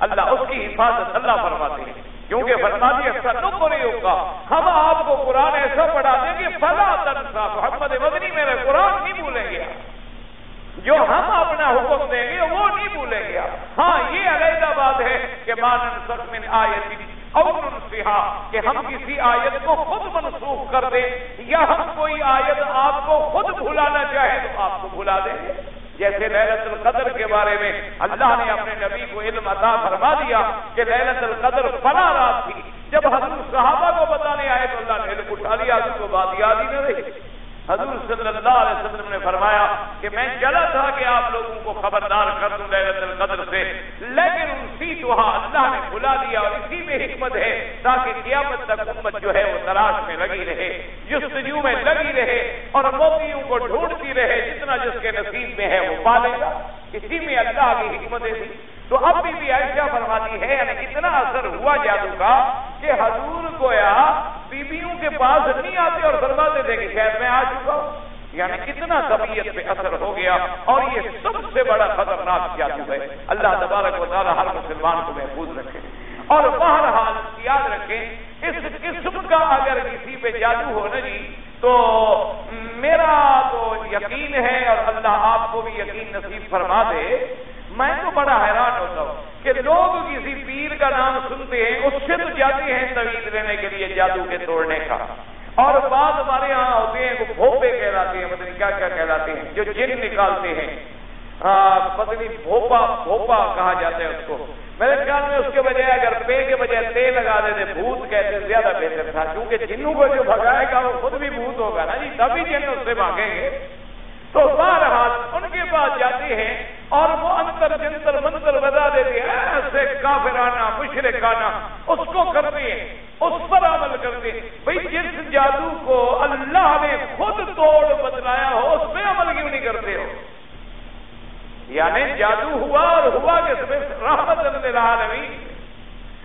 S1: اللہ اس کی حفاظت اللہ فرماتے ہیں۔ کیونکہ فرماتی ایسا تو نہیں ہوگا ہم آپ کو قرآن ایسا پڑھا دیں گے، فلا تنسا، محمد مدنی میرے قرآن نہیں بھولیں گے۔ جو ہم اپنا حکم دیں گے، وہ نہیں بھولیں گے۔ ہاں یہ علیحدہ بات ہے کہ مانن سخ من آیت کہ ہم کسی آیت کو خود منسوخ کر دیں یا ہم کوئی آیت آپ کو خود بھلانا چاہے تو آپ کو بھلا دیں گے۔ جیسے لہلت القدر کے بارے میں اللہ نے اپنے نبی کو علم عطا فرما دیا کہ لہلت القدر فلا رات تھی۔ جب حضور صحابہ کو بتانے آئے تو اللہ نے علم اٹھا لیا اس کو بات یاد ہی نہ رہی۔ حضور صلی اللہ علیہ وسلم نے فرمایا کہ میں چلا تھا کہ آپ لوگوں کو خبردار کر دوں لیلت القدر سے، لیکن اسی وہاں اللہ نے بلا دیا اور اسی میں حکمت ہے تاکہ قیامت تک امت جو ہے وہ تلاش میں لگی رہے جستجو میں لگی رہے اور موقعوں کو ڈھونڈتی رہے، جتنا جس کے نصیب میں ہے وہ پالے گا۔ اسی میں اللہ کی حکمتیں تھی تو اب بھی بھی ایسا فرماتی ہے یعنی اتنا اثر ہوا جادو کا کہ حضور گویا کے پاس نہیں آتے اور فرماتے تھے کہ خیر میں آ چکا ہوں۔ یعنی کتنا طبیعت پہ اثر ہو گیا اور یہ سب سے بڑا خطرناک جادو ہے۔ اللہ تبارک و تعالیٰ ہر مسلمان کو محفوظ رکھے۔ اور بہرحال یاد رکھیں، اس قسم کا اگر کسی پہ جادو ہو نا جی تو میرا تو یقین ہے اور اللہ آپ کو بھی یقین نصیب فرما دے میں تو بڑا حیران ہوتا ہوں کہ لوگ کسی پیر کا نام سنتے ہیں، اس سے تو جاتے ہیں طویل لینے کے لیے جادو کے توڑنے کا۔ اور بعض ہمارے یہاں ہوتے ہیں، وہ بھوپے کہلاتے ہیں مطلب کیا کیا کہلاتے ہیں، جو جن نکالتے ہیں۔ پتنی بھوپا بھوپا کہا جاتا ہے اس کو۔ میرے خیال میں اس کے بجائے اگر پے کے بجائے تے لگا دیتے، بھوت کہتے زیادہ بہتر تھا۔ کیونکہ جنوں کو جو بھگائے گا، وہ خود بھی بھوت ہوگا نا جی تبھی جن اس سے بھاگیں گے۔ تو بہرحال ان کے پاس جاتے ہیں اور وہ انتر جنتر منتر بتا دیتے ہیں، ایسے کافرانہ، مشرکانہ، اس کو کرتے ہیں، اس پر عمل کرتے ہیں۔ بھائی جس جادو کو اللہ نے خود توڑ بتلایا ہو، اس پہ عمل کیوں نہیں کرتے ہو؟ یعنی جادو ہوا اور ہوا کس میں؟ رحمت العالمین۔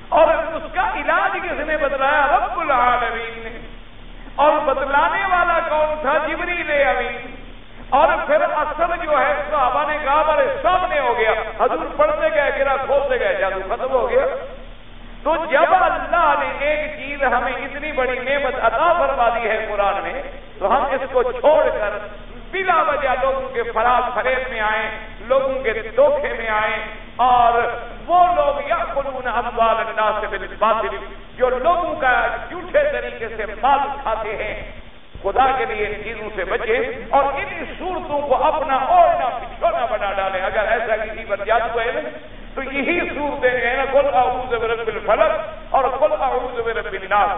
S1: اور اس کا علاج کس نے بتلایا؟ رب العالمین نے۔ اور بتلانے والا کون تھا؟ جبریل امین اور پھر اصل جو ہے، صحابہ نے کہا بارے سامنے ہو گیا۔ حضور پڑھتے گئے گرا کھولتے گئے، جادو ختم ہو گیا۔ تو جب اللہ نے ایک چیز ہمیں اتنی بڑی نعمت عطا فرما دی ہے قرآن میں، تو ہم اس کو چھوڑ کر بلا وجہ لوگوں کے فراز فریب میں آئے لوگوں کے دھوکے میں آئے اور وہ لوگ یا قلون اموال الناس بالباطل، جو لوگوں کا جھوٹے طریقے سے مال اٹھاتے ہیں۔ خدا کے لیے ان چیزوں سے بچے اور ان صورتوں کو اپنا اور نہ پچھونا بنا ڈالے۔ اگر ایسا کسی پر جادو ہے تو یہی صورتیں ہیں نا کل اعوذ برب الفلق اور کل اعوذ برب الناس۔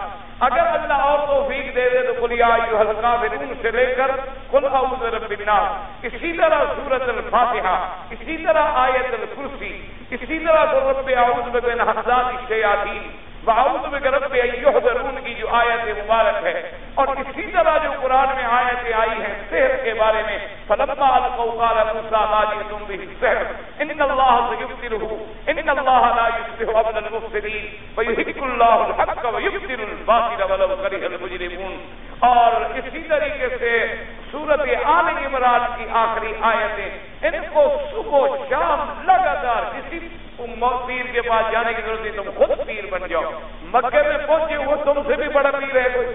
S1: اگر اللہ اور توفیق دے دے، تو کل یا ایھا الکافرون سے لے کر کل اعوذ برب الناس۔ اسی طرح سورۃ الفاتحہ، اسی طرح آیت الکرسی، اسی طرح رب اعوذ بک من حمزات الشیاطین۔ باؤد میں گرب ایوہ کی جو آیت مبارک ہے۔ اور اسی طرح جو قرآن میں آیتیں آئی ہیں سحر کے بارے میں، فلما القوا قال موسى ما جئتم به السحر ان الله سيبطله ان الله لا يصلح عمل المفسدين ويحق الله الحق ويبطل الباطل ولو كره المجرمون۔ اور اسی طریقے سے سورت آل عمران کی آخری آیتیں، ان کو صبح شام لگاتار کسی پیر کے پاس جانے کی ضرورت نہیں، تم خود پیر بن جاؤ۔ مکے میں پہنچے وہ تم سے بھی بڑا پیر ہے کوئی۔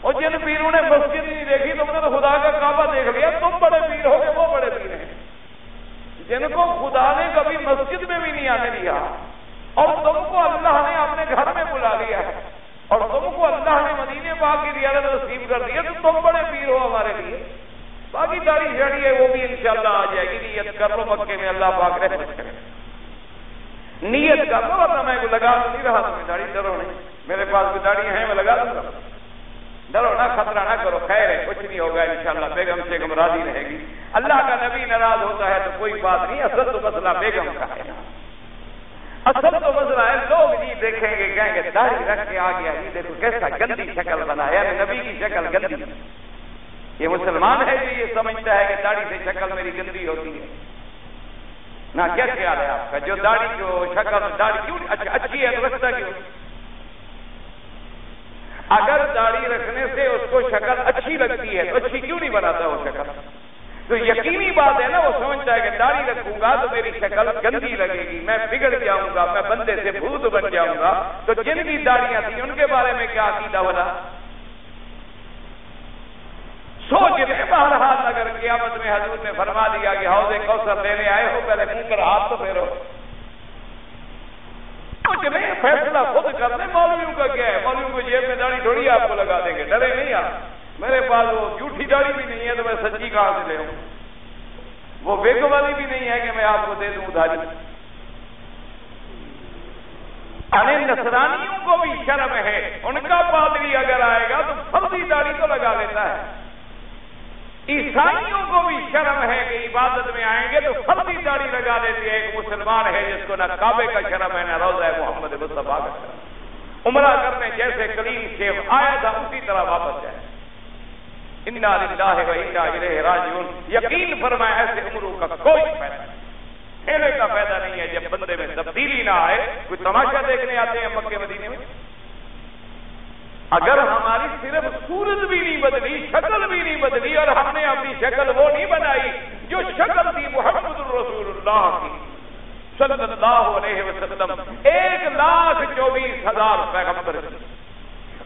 S1: اور جن پیروں نے مسجد نہیں دیکھی، تم نے تو خدا کا کعبہ دیکھ لیا، تم بڑے پیر ہو گئے، وہ بڑے پیر ہیں۔ جن کو خدا نے کبھی مسجد میں بھی نہیں آنے دیا، اور تم کو اللہ نے اپنے گھر میں بلا لیا ہے۔ اور تم کو اللہ نے مدینے پاک کی ریا نصیب کر دیا تو تم بڑے پیر ہو ہمارے لیے۔ باقی داڑھی شاڑی ہے، وہ بھی انشاءاللہ آ جائے گی۔ نیت کر لو مکے میں اللہ پاک رحمت کرے۔ نیت کر لو، ورنہ میں لگا تو نہیں رہا تمہیں۔ داڑھی ڈرو نہیں۔ میرے پاس بھی داڑھی ہیں، میں لگا دوں گا۔ ڈرو نہ، خطرہ نہ کرو۔ خیر ہے، کچھ نہیں ہوگا انشاءاللہ۔ بیگم سے راضی رہے گی۔ اللہ کا نبی ناراض ہوتا ہے تو کوئی بات نہیں اصل تو مسئلہ بیگم کا ہے۔ اصل تو مسئلہ ہے لوگ نہیں دیکھیں گے، کہیں گے، داڑھی رکھ کے آ گیا، یہ دیکھو کیسا گندی شکل بنا ہے، نبی کی شکل گندی۔ یہ مسلمان ہے جو یہ سمجھتا ہے کہ داڑھی سے شکل میری گندی ہوتی ہے۔ نہ کیا خیال ہے آپ کا؟ جو داڑھی، جو شکل داڑھی کیوں اچھی ہے رکھتا کیوں؟ اگر داڑھی رکھنے سے اس کو شکل اچھی لگتی ہے، تو اچھی کیوں نہیں بناتا وہ شکل؟ تو یقینی بات ہے نا، وہ سمجھتا ہے کہ داڑھی رکھوں گا تو میری شکل گندی لگے گی۔ میں بگڑ جاؤں گا، میں بندے سے بھوت بن جاؤں گا۔ تو جن بھی داڑیاں تھیں، ان کے بارے میں کیا عقیدہ بنا؟ سوچ لیں بہرحال اگر قیامت میں حضور نے فرما دیا کہ حوض کوثر لینے آئے ہو، پہلے منہ کر ہاتھ تو پھیرو۔ سوچ لیں فیصلہ خود کر لیں، مولویوں کا کیا ہے؟ مولویوں کو جیب میں داڑھی تھوڑی آپ کو لگا دیں گے، ڈرے نہیں آپ۔ میرے پاس وہ جھوٹھی داڑھی بھی نہیں ہے تو میں سچی کہاں سے لے ہوں وہ بیگ والی بھی نہیں ہے کہ میں آپ کو دے دوں ادھاری ارے یعنی نسرانیوں کو بھی شرم ہے، ان کا پادری اگر آئے گا تو فرضی داڑھی تو لگا لیتا ہے۔ عیسائیوں کو بھی شرم ہے کہ عبادت میں آئیں گے تو فردی داڑھی لگا دیتی ہے ایک مسلمان ہے جس کو نہ کعبے کا شرم ہے، نہ روزہ ہے محمد مصطفیٰ کا شرم۔ عمرہ کرنے جیسے کلیم شیخ آیا تھا، اسی طرح واپس جائے۔ انا للہ و انا الیہ راجعون۔ یقین فرمائے ایسے عمروں کا کوئی فائدہ نہیں۔ کھیلے کا فائدہ نہیں ہے جب بندے میں تبدیلی نہ آئے، کوئی تماشا دیکھنے آتے ہیں مکے مدینے میں۔ اگر ہماری صرف صورت بھی نہیں بدلی، شکل بھی نہیں بدلی، اور ہم نے اپنی شکل وہ نہیں بنائی جو شکل تھی محمد الرسول اللہ کی، صلی اللہ علیہ وسلم، ایک لاکھ چوبیس ہزار پیغمبر۔ کی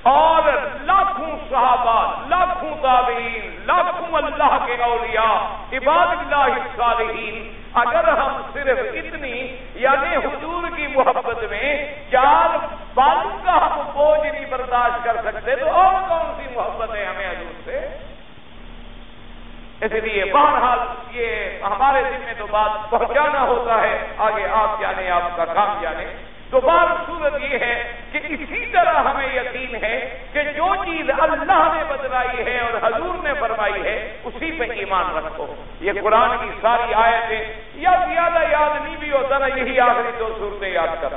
S1: اور لاکھوں صحابہ، لاکھوں تابعین، لاکھوں اللہ کے اولیاء، عباد اللہ صالحین اگر ہم صرف اتنی یعنی حضور کی محبت میں چار بالوں کا ہم بوجھ نہیں برداشت کر سکتے، تو اور کون سی محبت ہے ہمیں حضور سے؟ اس لیے بہرحال یہ ہمارے دن میں تو بات پہنچانا ہوتا ہے، آگے آپ جانے، آپ کا کام جانے۔ تو بات صورت یہ ہے کہ اسی طرح ہمیں یقین ہے کہ جو چیز اللہ نے بدلائی ہے اور حضور نے فرمائی ہے، اسی پہ ایمان رکھو۔ یہ قرآن کی ساری آیتیں یا زیادہ یاد نہیں بھی ہوتا نا یہی آخری دو صورتیں یاد کر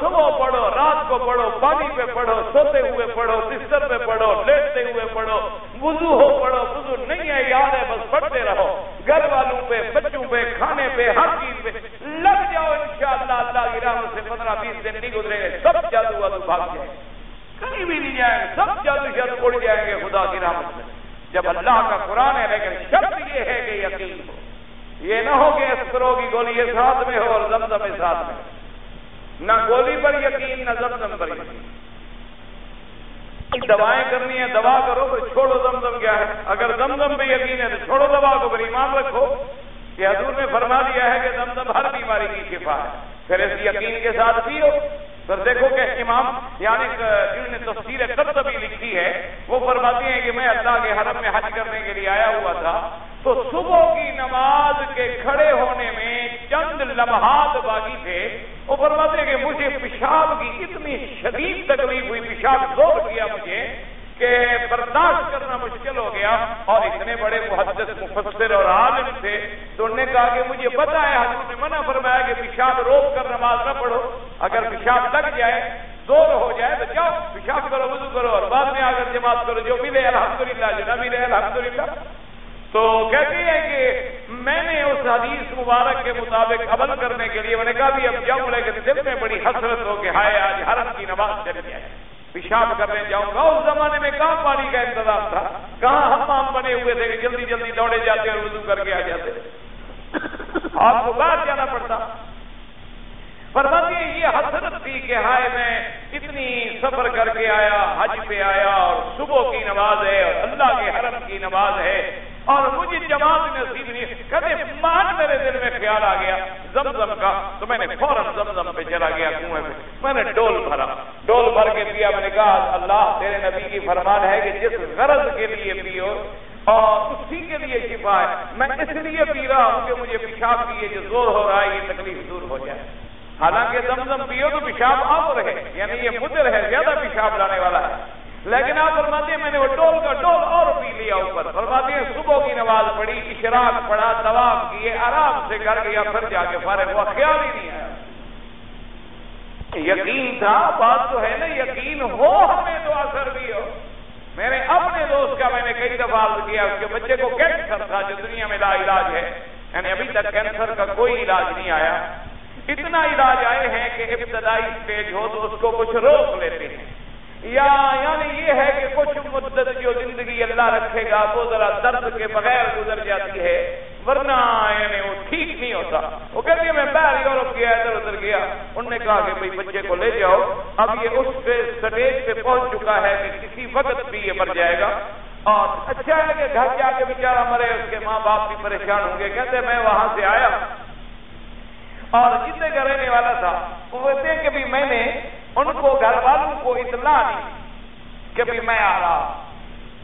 S1: صبح پڑھو، رات کو پڑھو، پانی پہ پڑھو، سوتے ہوئے پڑھو، بستر پہ پڑھو، لیٹتے ہوئے پڑھو وضو ہو پڑھو وضو نہیں ہے، یاد ہے، بس پڑھتے رہو۔ گھر والوں پہ، بچوں پہ، کھانے پہ، ہر چیز پہ۔ لگ جاؤ انشاءاللہ، اللہ کی رحمت سے پندرہ بیس دن نہیں گزرے گے سب جادو وادو بھاگ جائیں۔ کہیں بھی نہیں جائیں گے سب جادو شادو اڑ جائیں گے، خدا کی رحمت سے۔ جب اللہ کا قرآن ہے، لیکن شرط یہ ہے کہ یقین ہو۔ یہ نہ ہو کہ اسکرو کی گولی یہ ساتھ میں ہو اور زمزم ساتھ میں۔ نہ گولی پر یقین، نہ زمزم پر یقین۔ دوائیں کرنی ہے دوا کرو تو چھوڑو، زمزم کیا ہے؟ اگر زمزم پہ یقین ہے تو چھوڑو دوا کو پھر ایمان رکھو۔ کہ حضور نے فرما دیا ہے کہ زمزم ہر بیماری کی شفا ہے۔ پھر اس یقین کے ساتھ پیو۔ پھر دیکھو کہ امام یعنی جن نے تفصیل قرطبی لکھی ہے، وہ فرماتی ہیں کہ میں اللہ کے حرم میں حج کرنے کے لیے آیا ہوا تھا۔ تو صبح کی نماز کے کھڑے ہونے میں چند لمحات باقی تھے۔ وہ فرماتے ہیں کہ مجھے پیشاب کی اتنی شدید تکلیف ہوئی، پیشاب زور کیا مجھے کہ برداشت کرنا مشکل ہو گیا اور اتنے بڑے محدث، مفسر اور عالم تھے۔ تو انہوں نے کہا کہ مجھے پتا ہے نے منع فرمایا کہ پیشاب روک کر نماز نہ پڑھو۔ اگر پیشاب لگ جائے، زور ہو جائے تو جاؤ، پیشاب کرو، وضو کرو اور بعد میں آ کر جماعت کرو۔ جو بھی لے الحمد للہ جو نہ بھی لے الحمد للہ تو کہتے ہیں کہ میں نے اس حدیث مبارک کے مطابق عمل کرنے کے لیے، میں نے کہا بھی اب جاؤں، لیکن دل میں بڑی حسرت ہو کہ ہائے آج حرم کی نماز چل جائے پیشاب کرنے جاؤں گا۔ اس زمانے میں کہاں پانی کا انتظام تھا؟ کہاں ہم بنے ہوئے تھے کہ جلدی جلدی دوڑے جاتے اور وضو کر کے آ جاتے؟ آپ کو باہر جانا پڑتا۔ فرماتی ہے یہ حسرت تھی کہ ہائے میں اتنی سفر کر کے آیا، حج پہ آیا اور صبح کی نماز ہے اور اللہ کے حرم کی نماز ہے اور مجھے جماعت نصیب نہیں کبھی مان میرے دل میں خیال آ گیا، زمزم کا، تو میں نے فوراً زمزم پہ چلا گیا، کنویں پہ۔ میں نے ڈول بھرا۔ ڈول بھر کے پیا میں نے کہا، اللہ تیرے نبی کی فرمان ہے کہ جس غرض کے لیے پیو اور اسی کے لیے شفا ہے۔ میں اس لیے پی رہا ہوں کہ مجھے پیشاب کی جو زور ہو رہا ہے، یہ تکلیف دور ہو جائے حالانکہ زمزم پیو تو پیشاب آپ رہے یعنی یہ مدر ہے، زیادہ پیشاب لانے والا ہے۔ لیکن آپ فرماتے ہیں، میں نے وہ ڈول کا ڈول اور پی لیا اوپر۔ فرماتے ہیں، صبح کی نماز پڑھی، اشراق پڑھا، طواف کیے، آرام سے کر گیا، پھر جا کے فارغ ہوا، خیال ہی نہیں آیا۔ یقین تھا، بات تو ہے نا، یقین ہو ہمیں تو اثر بھی ہو۔ میرے اپنے دوست کا میں نے کئی دفعہ کیا، اس کے بچے کو کینسر تھا، جو دنیا میں لا علاج ہے۔ یعنی ابھی تک کینسر کا کوئی علاج نہیں آیا۔ اتنا علاج آئے ہیں کہ ابتدائی اسٹیج ہو تو اس کو کچھ روک لیتے ہیں۔ یا یعنی یہ ہے کہ کچھ مدت جو زندگی اللہ رکھے گا وہ ذرا درد کے بغیر گزر جاتی ہے، ورنہ یعنی وہ ٹھیک نہیں ہوتا۔ وہ کہتی ہے میں باہر یورپ گیا، ادھر ادھر گیا۔ انہوں نے کہا کہ بھائی بچے کو لے جاؤ۔ اب یہ اس سٹیج پہ پہنچ چکا ہے کہ کسی وقت بھی یہ مر جائے گا۔ اور اچھا ہے کہ گھر جا کے بیچارہ مرے، اس کے ماں باپ بھی پریشان ہوں گے۔ کہتے میں وہاں سے آیا اور جتنے کا رہنے والا تھا، وہ کہتے ہیں کہ میں نے ان کو گھر والوں کو اطلاع دی کہ بھی میں آ رہا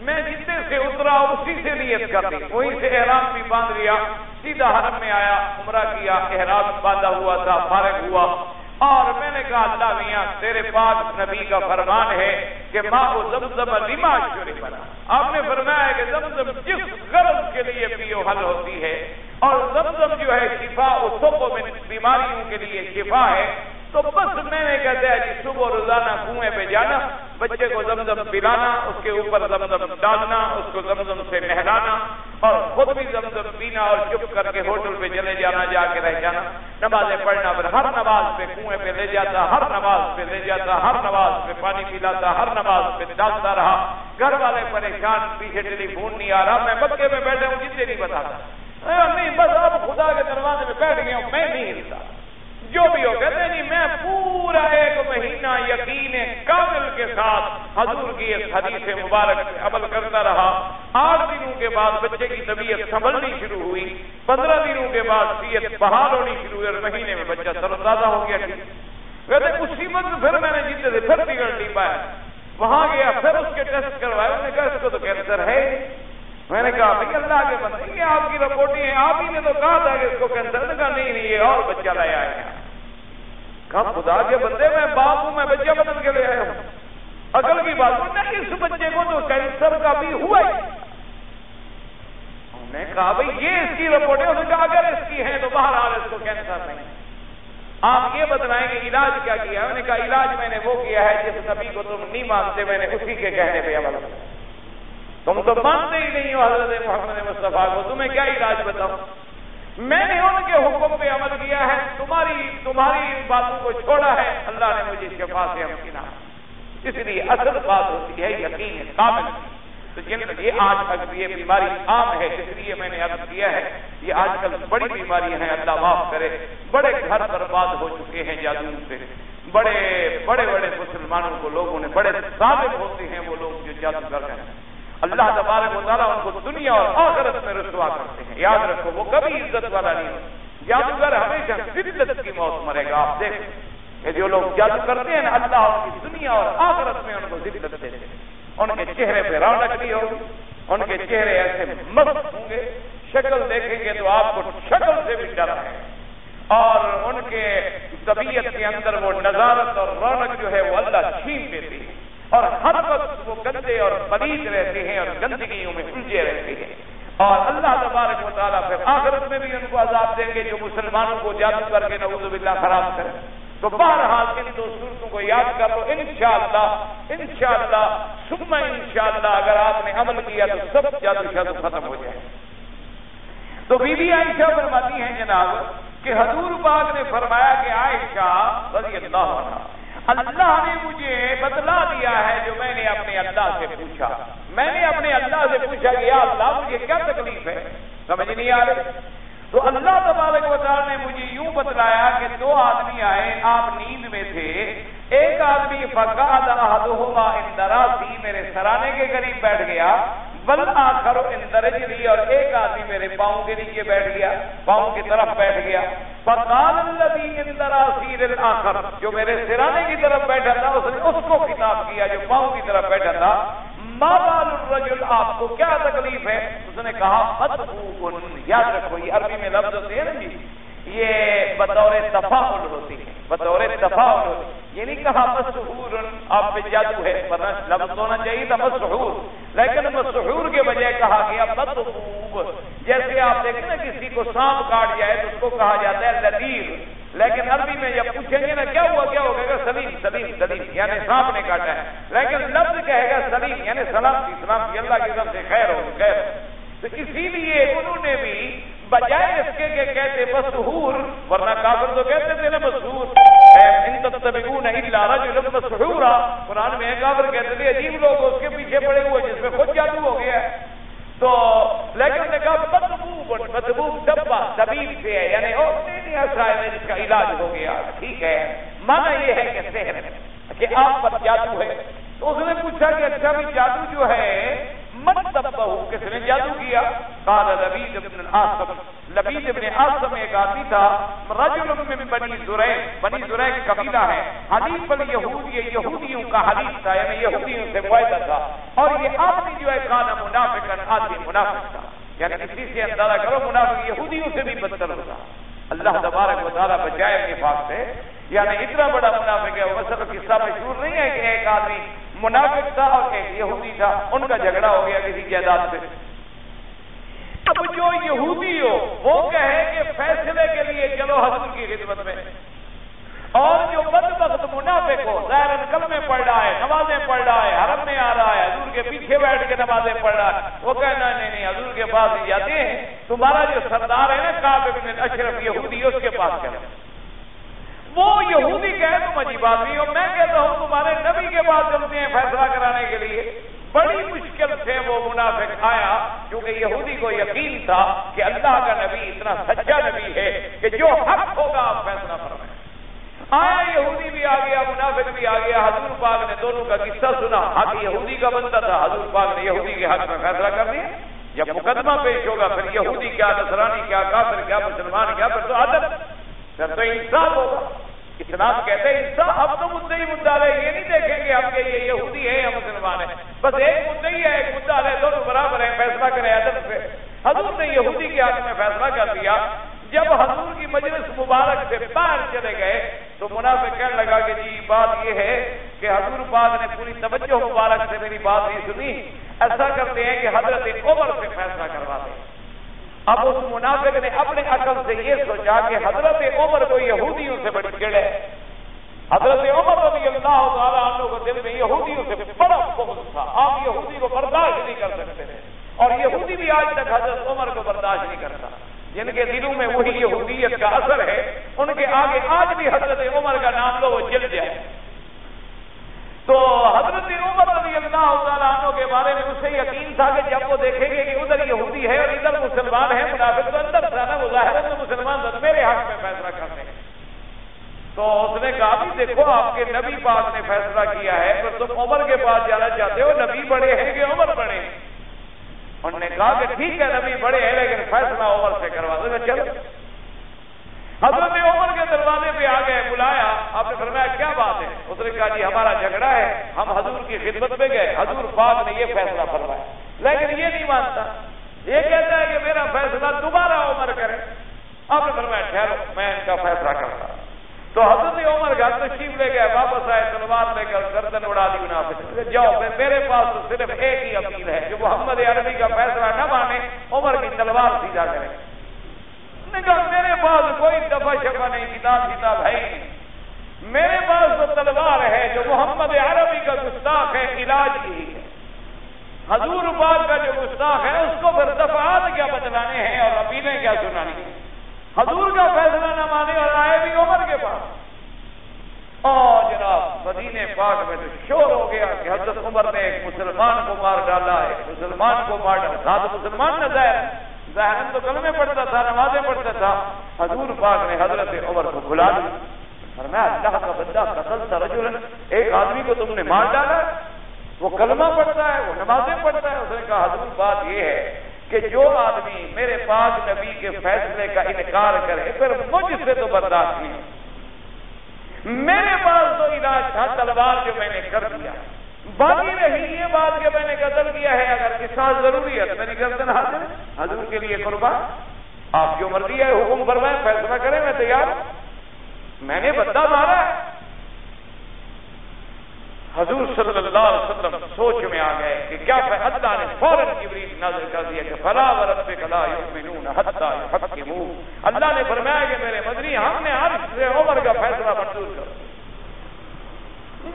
S1: میں جتنے سے اترا، اسی سے نیت کر دی۔ وہیں سے احرام بھی باندھ لیا، سیدھا حرم میں آیا، عمرہ کیا، احرام باندھا ہوا تھا، فارغ ہوا۔ اور میں نے کہا، اللہ میاں، تیرے پاک نبی کا فرمان ہے کہ ماں کو زمزم لما شوری بنا آپ نے فرمایا کہ زمزم جس غرض کے لیے پیو حل ہوتی ہے اور زمزم جو ہے شفا اس میں بیماریوں کے لیے شفا ہے، تو بس میں نے کہتے ہیں جی صبح روزانہ کنویں پہ جانا، بچے کو زمزم پلانا، اس کے اوپر زمزم ڈالنا، اس کو زمزم سے نہلانا اور خود بھی زمزم پینا اور چپ کر کے ہوٹل پہ چلے جانا، جا کے رہ جانا۔ نمازیں پڑھنا پھر ہر نماز پہ کنویں پہ لے جاتا، ہر نماز پہ لے جاتا، ہر نماز پہ پانی پلاتا، ہر نماز پہ ڈالتا رہا۔ گھر والے پریشان، پیچھے ٹیلی فون نہیں آ رہا، میں مکے میں بیٹھے ہوں، جتنے نہیں بتاتا نہیں بس اب خدا کے دروازے میں بیٹھ گیا ہوں، میں نہیں ہلتا۔ جو بھی ہو، کہتے ہیں میں پورا ایک مہینہ یقین کامل کے ساتھ حضور کی اس حدیث مبارک پہ عمل کرتا رہا۔ آٹھ دنوں کے بعد بچے کی طبیعت سنبھلنی شروع ہوئی۔ پندرہ دنوں کے بعد طبیعت بحال ہونی شروع ہوئی اور مہینے میں بچہ سر تازہ ہو گیا۔ کہتے اسی وقت پھر میں نے جیتے تھے پھر بگڑ نہیں پایا۔ وہاں گیا، پھر اس کے ٹیسٹ کروائے۔ انہوں نے کہا، اس کو تو کینسر ہے میں نے کہا بھائی اللہ کے بندے، یہ آپ کی رپورٹیں ہیں، آپ ہی نے تو کہا تھا کہ اس کو کینسر نے کہا نہیں نہیں یہ اور بچہ لایا ہے کہا خدا کے بندے، میں باپ ہوں، میں بچہ بدل کے لے آیا ہوں۔ اکل کی بات نہیں، اس بچے کو تو کینسر کا بھی ہوا ہی نے کہا بھائی، یہ اس کی رپورٹ ہے کہا اگر اس کی ہے تو باہر آ اس کو کینسر نہیں۔ آپ یہ بتلائیں گے علاج کیا کیا میں نے کہا علاج میں نے وہ کیا ہے جس نبی کو تم نہیں مانتے، میں نے اسی کے کہنے پہ عمل تم تو مانتے ہی نہیں ہو، حضرت محمد مصطفیٰ کو۔ تمہیں کیا علاج بتاؤں؟ میں نے ان کے حکم پہ عمل کیا ہے۔ تمہاری تمہاری باتوں کو چھوڑا ہے۔ اللہ نے مجھے شفا سے ہم اس لیے اصل بات ہوتی ہے، یقین کامل تو جن یہ آج یہ بیماری عام ہے اس لیے میں نے عرض کیا ہے، یہ آج کل بڑی بیماری ہیں۔ اللہ معاف کرے۔ بڑے گھر برباد ہو چکے ہیں جادو سے۔ بڑے بڑے بڑے مسلمانوں کو لوگوں نے، بڑے ثابت ہوتے ہیں وہ لوگ جو جادو کر رہے ہیں۔ اللہ تبارک و تعالیٰ ان کو دنیا اور آخرت میں رسوا کرتے ہیں۔ یاد رکھو، وہ کبھی عزت والا نہیں ہو جادوگر ہمیشہ شدت کی موت مرے گا، آپ دیکھیں۔ کہ جو لوگ جادو کرتے ہیں نا، اللہ ان کی دنیا اور آخرت میں ان کو ذلت دے ان کے چہرے پہ رونق نہیں ہوگی، ان کے چہرے ایسے مست ہوں گے۔ شکل دیکھیں گے تو آپ کو شکل سے بھی ڈر ہے۔ اور ان کے طبیعت کے اندر وہ نظارت اور رونق جو ہے وہ اللہ چھین دیتی ہے۔ اور ہر وقت وہ گندے اور پلیت رہتے ہیں اور گندگیوں میں الجھے رہتے ہیں۔ اور اللہ تبارک و تعالیٰ پھر آخرت میں بھی ان کو عذاب دیں گے جو مسلمانوں کو جادو کر کے نعوذ باللہ خراب کرے تو بہرحال ان دو صورتوں کو یاد کر لو۔ انشاءاللہ انشاءاللہ صبح انشاءاللہ اگر آپ نے عمل کیا تو سب جادو شادو ختم ہو جائے۔ تو بی بی عائشہ فرماتی ہیں جناب کہ حضور پاک نے فرمایا کہ عائشہ رضی اللہ عنہ اللہ نے مجھے بدلا دیا ہے جو میں نے اپنے اللہ سے پوچھا۔ میں نے اپنے اللہ سے پوچھا کہ یا اللہ، مجھے کیا تکلیف ہے؟ سمجھ نہیں آ رہے تو اللہ تبارک وطار نے مجھے یوں بتلایا کہ دو آدمی آئے، آپ نیند میں تھے۔ ایک آدمی فقاد احدہما اندراسی میرے سرانے کے قریب بیٹھ گیا۔ بل آخر اندرج لی اور ایک آدمی میرے پاؤں کے نیچے بیٹھ گیا، پاؤں کی طرف بیٹھ گیا۔ فقال الذي اندر اندراسی للآخر جو میرے سرانے کی طرف بیٹھا تھا، اس نے اس کو خطاب کیا جو پاؤں کی طرف بیٹھا تھا۔ ما بال الرجل، آپ کو کیا تکلیف ہے؟ اس نے کہا مدبوب یاد رکھو، یہ عربی میں لفظ ہوتے ہیں نا جی یہ بطور تفاعل ہوتی ہے، بطور تفاعل ہوتی ہے۔ یہ نہیں کہا مسحور، آپ پہ جادو ہے لفظ ہونا چاہیے تھا مسحور۔ لیکن مسحور کے بجائے کہا گیا مدبوب جیسے آپ دیکھیں نا کسی کو سانپ کاٹ جائے تو اس کو کہا جاتا ہے لدیر لیکن عربی میں جب پوچھیں گے نا، کیا ہوا، کیا ہو گا سلیم سلیم سلیم یعنی سانپ نے کاٹا ہے۔ لیکن لفظ کہے گا سلیم یعنی سلام کی سلام کی اللہ کی طرف سے خیر ہو خیر ہو۔ تو اسی لیے انہوں نے بھی بجائے اس کے کہ کہتے مسحور ورنہ کافر تو کہتے تھے نا مسحور ان تتبعون الا رجلا مسحورا۔ قرآن میں کافر کہتے تھے، عجیب لوگ اس کے پیچھے پڑے ہوئے، جس میں خود جادو ہو گیا تو لیکن نے کہا مدبوب مدبوب ڈبا طبیب سے ہے یعنی اور نہیں ایسا ہے جس کا علاج ہو گیا۔ ٹھیک ہے۔ مانا یہ ہے کہ سحر کہ آپ پر جادو ہے۔ تو اس نے پوچھا کہ اچھا بھی جادو جو ہے کس نے جادو کیا؟ قال لبید ابن العاصم۔ لبید ابن عاصم ایک آدمی تھا، رجل من بنی زرع بنی زرع کی قبیلہ ہے۔ حدیث پر یہودی، یہودیوں کا حدیث تھا یعنی یہودیوں سے معاہدہ تھا۔ اور یہ آدمی جو ہے، کانا منافق آدمی منافق تھا۔ یعنی کسی سے اندازہ کرو، منافق یہودیوں سے بھی بدتر ہوتا۔ اللہ تبارک و تعالیٰ بچائے نفاق سے یعنی اتنا بڑا منافق ہے، وہ مسئلہ قصہ مشہور نہیں ہے کہ ایک آدمی منافق تھا اور ایک یہودی تھا، ان کا جھگڑا ہو گیا کسی جائیداد سے اب جو یہودی ہو، وہ کہے کہ فیصلے کے لیے چلو حضور کی خدمت میں۔ اور جو بد بخت منافق ہو ظاہر کل میں پڑھ رہا ہے، نمازیں پڑھ رہا ہے، حرم میں آ رہا ہے، حضور کے پیچھے بیٹھ کے نمازیں پڑھ رہا ہے۔ وہ کہنا، نہیں نہیں، حضور کے پاس ہی جاتے ہیں، تمہارا جو سردار ہے نا کاب ابن اشرف یہودی اس کے پاس کریں وہ یہودی کہے تم عجیب آدمی ہو، میں کہتا ہوں تمہارے نبی کے پاس چلتے ہیں فیصلہ کرانے کے لیے۔ بڑی مشکل سے وہ منافق آیا، کیونکہ یہودی کو یقین تھا کہ اللہ کا نبی اتنا سچا نبی ہے کہ جو حق ہوگا آپ فیصلہ فرمائیں۔ آیا یہودی بھی آ گیا، منافق بھی آ گیا، حضور پاک نے دونوں کا قصہ سنا۔ حق یہودی کا بنتا تھا، حضور پاک نے یہودی کے حق میں فیصلہ کر دیا۔ جب مقدمہ پیش ہوگا، پھر یہودی کیا، نصرانی کیا، کافر کیا، مسلمان کیا، پھر تو عدل۔ پھر تو انصاف ہوگا۔ اسلام کہتے ہیں، انصاف اب تو مدعی مدعا رہے یہ نہیں دیکھیں گے ہم کہ یہ یہودی ہے یا مسلمان ہے بس ایک مدعی ہے، ایک مدعا رہے دونوں برابر ہیں، فیصلہ کرے عدل سے۔ حضور نے یہودی کے حق میں فیصلہ کر دیا۔ جب حضور کی مجلس مبارک سے باہر چلے گئے، تو منافع کہنے لگا کہ جی بات یہ ہے کہ حضور پاک نے پوری توجہ مبارک سے میری بات نہیں سنی۔ ایسا کرتے ہیں کہ حضرت عمر سے فیصلہ کروا دیں۔ اب اس منافق نے اپنے عقل سے یہ سوچا کہ حضرت عمر کو یہودیوں سے بڑی چڑ ہے حضرت عمر رضی اللہ تعالیٰ عنہ کو دل میں یہودیوں سے بڑا بہت تھا۔ آپ یہودی کو برداشت نہیں کر سکتے۔ تھے اور یہودی بھی آج تک حضرت عمر کو برداشت نہیں کرتا۔ جن کے دلوں میں وہی یہودیت کا اثر ہے، ان کے آگے آج بھی حضرت عمر کا نام لو وہ جل جائے۔ تو حضرت عمر رضی اللہ تعالیٰ عنہ کے بارے میں اسے یقین تھا کہ جب وہ دیکھیں گے کہ ادھر یہودی ہے اور ادھر مسلمان ہے، منافق تو اندر تھا نا وہ ظاہر ہے مسلمان تو میرے حق میں فیصلہ کرتے ہیں تو اس نے کہا بھی دیکھو، آپ کے نبی پاک نے فیصلہ کیا ہے، تو تم عمر کے پاس جانا چاہتے ہو، نبی بڑے ہیں کہ عمر بڑے ہیں؟ انہوں نے کہا کہ ٹھیک ہے، نبی بڑے ہیں، لیکن فیصلہ عمر سے کروا دو، چلو۔ حضرت عمر کے دروازے پہ آ گئے، بلایا، آپ نے فرمایا، کیا بات ہے؟ اس نے کہا جی ہمارا جھگڑا ہے، ہم حضور کی خدمت میں گئے، حضور پاک نے یہ فیصلہ فرمایا۔ لیکن یہ نہیں مانتا۔ یہ کہتا ہے کہ میرا فیصلہ دوبارہ عمر کرے۔ آپ نے فرمایا، ٹھہرو، میں ان کا فیصلہ کرتا تو حضرت عمر گھر تشریف لے گئے، واپس آئے، تلوار لے کر گردن اڑا دی بنا جاؤ میرے پاس تو صرف ایک ہی اپیل ہے جو محمد عربی کا فیصلہ نہ مانے، عمر کی تلوار سیدھا کرے۔ میرے پاس کوئی دفعہ شفا نہیں کتاب کتاب ہے میرے پاس تو تلوار ہے، جو محمد عربی کا گستاخ ہے، علاج کی ہے۔ حضور پاک کا جو گستاخ ہے، اس کو پھر دفعات کیا بتلانے ہیں اور اپیلیں کیا سنانی ہیں؟ حضور کا فیصلہ نہ مانے اور آئے بھی عمر کے پاس۔ اور جناب مدینے پاک میں تو شور ہو گیا کہ حضرت عمر نے ایک مسلمان کو مار ڈالا، ایک مسلمان کو مار ڈالا۔ تو مسلمان نہ ظاہر ظاہر تو کل میں پڑھتا تھا، نمازیں پڑھتا تھا۔ حضور پاک نے حضرت عمر کو بلا دی۔ اور میں اللہ کا بندہ قتل تھا رجل ایک آدمی کو تم نے مار ڈالا۔ وہ کلمہ پڑھتا ہے، وہ نمازیں پڑھتا ہے۔ اس نے کہا، حضور بات یہ ہے کہ جو آدمی میرے پاک نبی کے فیصلے کا انکار کرے، پھر مجھ سے تو برداشت نہیں۔ میرے پاس تو علاج تھا، تلوار جو میں نے کر دیا۔ باقی رہی یہ بات کہ میں نے قتل کیا ہے، اگر کسان ضروری ہے، تو میری گردن حاضر حضور کے لیے قربان۔ آپ جو مرضی ہے، حکم فرمائیں فیصلہ کریں، میں تیار میں نے بندہ مارا ہے۔ حضور صلی اللہ علیہ وسلم سوچ میں آ گئے کہ کیا اللہ نے فوراً جبریل نظر کر دیا کہ فلا ورب کلا یؤمنون حتی یحکموا اللہ نے فرمایا کہ میرے مدنی، ہم نے ہر سے عمر کا فیصلہ منظور کر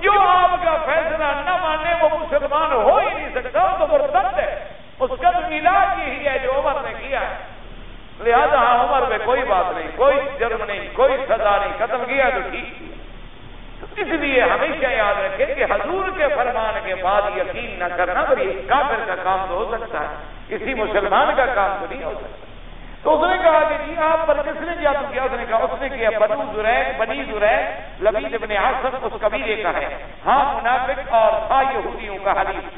S1: جو آپ کا فیصلہ نہ مانے وہ مسلمان ہو ہی نہیں سکتا، وہ تو مرتد ہے۔ اس کا تو علاج یہی ہے جو عمر نے کیا ہے۔ لہذا ہاں، عمر میں کوئی بات نہیں، کوئی جرم نہیں، کوئی سزا نہیں، ختم کیا تو ٹھیک۔ کیا اس لیے ہمیشہ یاد رکھیں کہ حضور کے فرمان کے بعد یقین نہ کرنا پر یہ کافر کا کام تو ہو سکتا ہے۔ کسی مسلمان کا کام تو نہیں ہو سکتا۔ تو اس نے کہا کہ جی آپ پر کس نے جادو کیا اس نے کہا، اس نے کیا، بنو زرین بنی زرین لبید ابن عاصم اس قبیلے کا ہے۔ ہاں منافق اور تھا یہودیوں کا حدیث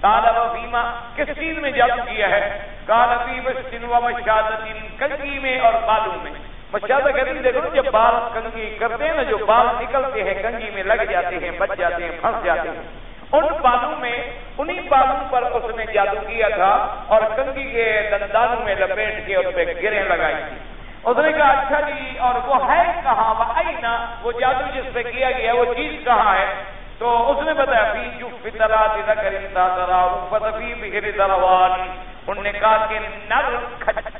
S1: طالب بیما کس چیز میں جادو کیا ہے؟ کالبی و مشادت کنگی میں اور بالوں میں۔ مشاہدہ کہتے ہیں دیکھو، جب بال کنگی کرتے ہیں نا، جو بال نکلتے ہیں، کنگی میں لگ جاتے ہیں، بچ جاتے ہیں، پھنس جاتے ہیں۔ ان بالوں میں، انہی بالوں پر اس نے جادو کیا تھا اور کنگی کے دندانوں میں لپیٹ کے اس پہ گریں لگائی تھی۔ اس نے کہا اچھا جی اور وہ ہے کہاں؟ وہ آئی وہ جادو جس پہ کیا گیا، وہ چیز کہاں ہے؟ تو اس نے بتایا، فی جو فطرا دینا کرتا ترا فی بغیر دروان انہوں نے کہا کہ نر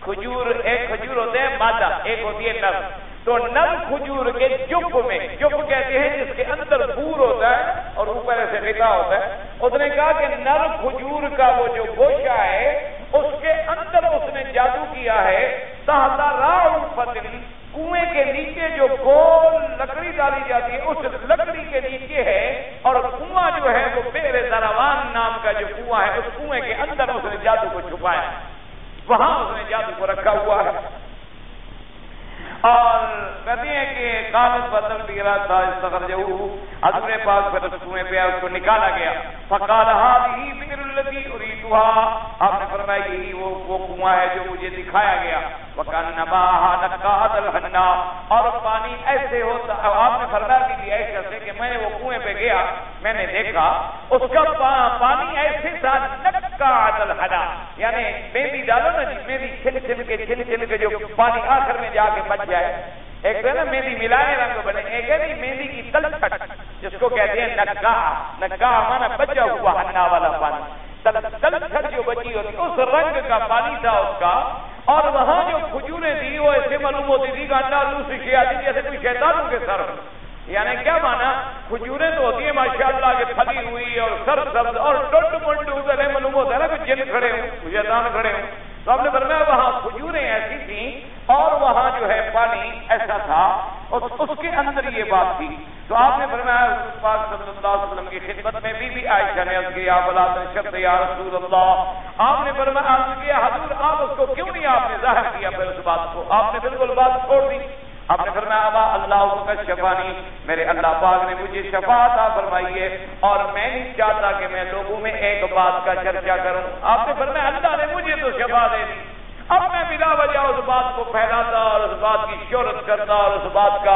S1: کھجور، ایک کھجور ہوتے ہیں مادہ، ایک ہوتی ہے نر۔ تو نل کھجور کے جب میں، جب کہتے ہیں جس کے اندر بور ہوتا ہے اور اوپر ایسے غذا ہوتا ہے، اس نے کہا کہ نل کھجور کا وہ جو گوشہ ہے، اس کے اندر اس نے جادو کیا ہے تحتا راؤ فتن کنویں کے نیچے جو گول لکڑی ڈالی جاتی ہے، اس لکڑی کے نیچے ہے اور کنواں جو ہے وہ میرے دروان نام کا جو کنواں ہے، اس کنویں کے اندر اس نے جادو کو چھپایا وہاں اس نے جادو کو رکھا ہوا ہے۔ اور کہتے ہیں کہ کاغذ بدل بھی تھا، اس طرح جو حضور پاک پھر اس کنویں پہ اس کو نکالا گیا۔ فقال هذه بئر التي اريدها آپ نے فرمایا یہی وہ وہ کنواں ہے جو مجھے دکھایا گیا۔ اور پانی ایسے ہوتا آپ نے فرمایا کہ ایسے سے کہ میں نے وہ کنویں پہ گیا، میں نے دیکھا، اس کا پانی ایسے تھا نقاد الحنا یعنی مہندی ڈالو نا جی مہندی چھل چھل کے چھل چھل کے جو پانی آخر میں جا کے بچ جائے۔ ایک ہے نا مہندی ملائے رنگ بنے، ایک ہے مہندی کی تل جس کو کہتے ہیں نکا نکا مانا بچا ہوا ہننا والا پانی۔ تل جو بچی ہوتی اس رنگ کا پانی تھا اس کا۔ اور وہاں جو کھجوریں تھی وہ ایسے معلوم ہوتی تھی کہ اللہ لو سے آتی جیسے کوئی شیطانوں کے سر۔ یعنی کیا مانا؟ کھجوریں تو ہوتی ہیں ماشاء اللہ کے پھلی ہوئی اور سر سبز اور ٹوٹ منڈ ادھر معلوم ہوتا ہے نا کہ جن کھڑے ہوں، شیطان کھڑے ہوں۔ تو آپ نے فرمایا وہاں کھجوریں ایسی تھیں اور وہاں جو ہے پانی ایسا تھا۔ اس کے اندر یہ بات تھی۔ تو آپ نے فرمایا پاک صلی اللہ علیہ وسلم کی خدمت میں بھی بھی عائشہ نے عرض کیا بلا شبد یا رسول اللہ، آپ نے فرمایا عرض کیا، حضور آپ اس کو کیوں نہیں، آپ نے ظاہر کیا پھر اس بات کو، آپ نے بالکل بات چھوڑ دی۔ آپ نے فرمایا، ابا اللہ کا شفا نہیں، میرے اللہ پاک نے مجھے شفا عطا فرمائی ہے اور میں نہیں چاہتا کہ میں لوگوں میں ایک بات کا چرچا کروں۔ آپ نے فرمایا، اللہ نے مجھے تو شفا دے دی۔ اب میں بلا وجہ اس بات کو پھیلاتا اور اس بات کی شہرت کرتا اور اس بات کا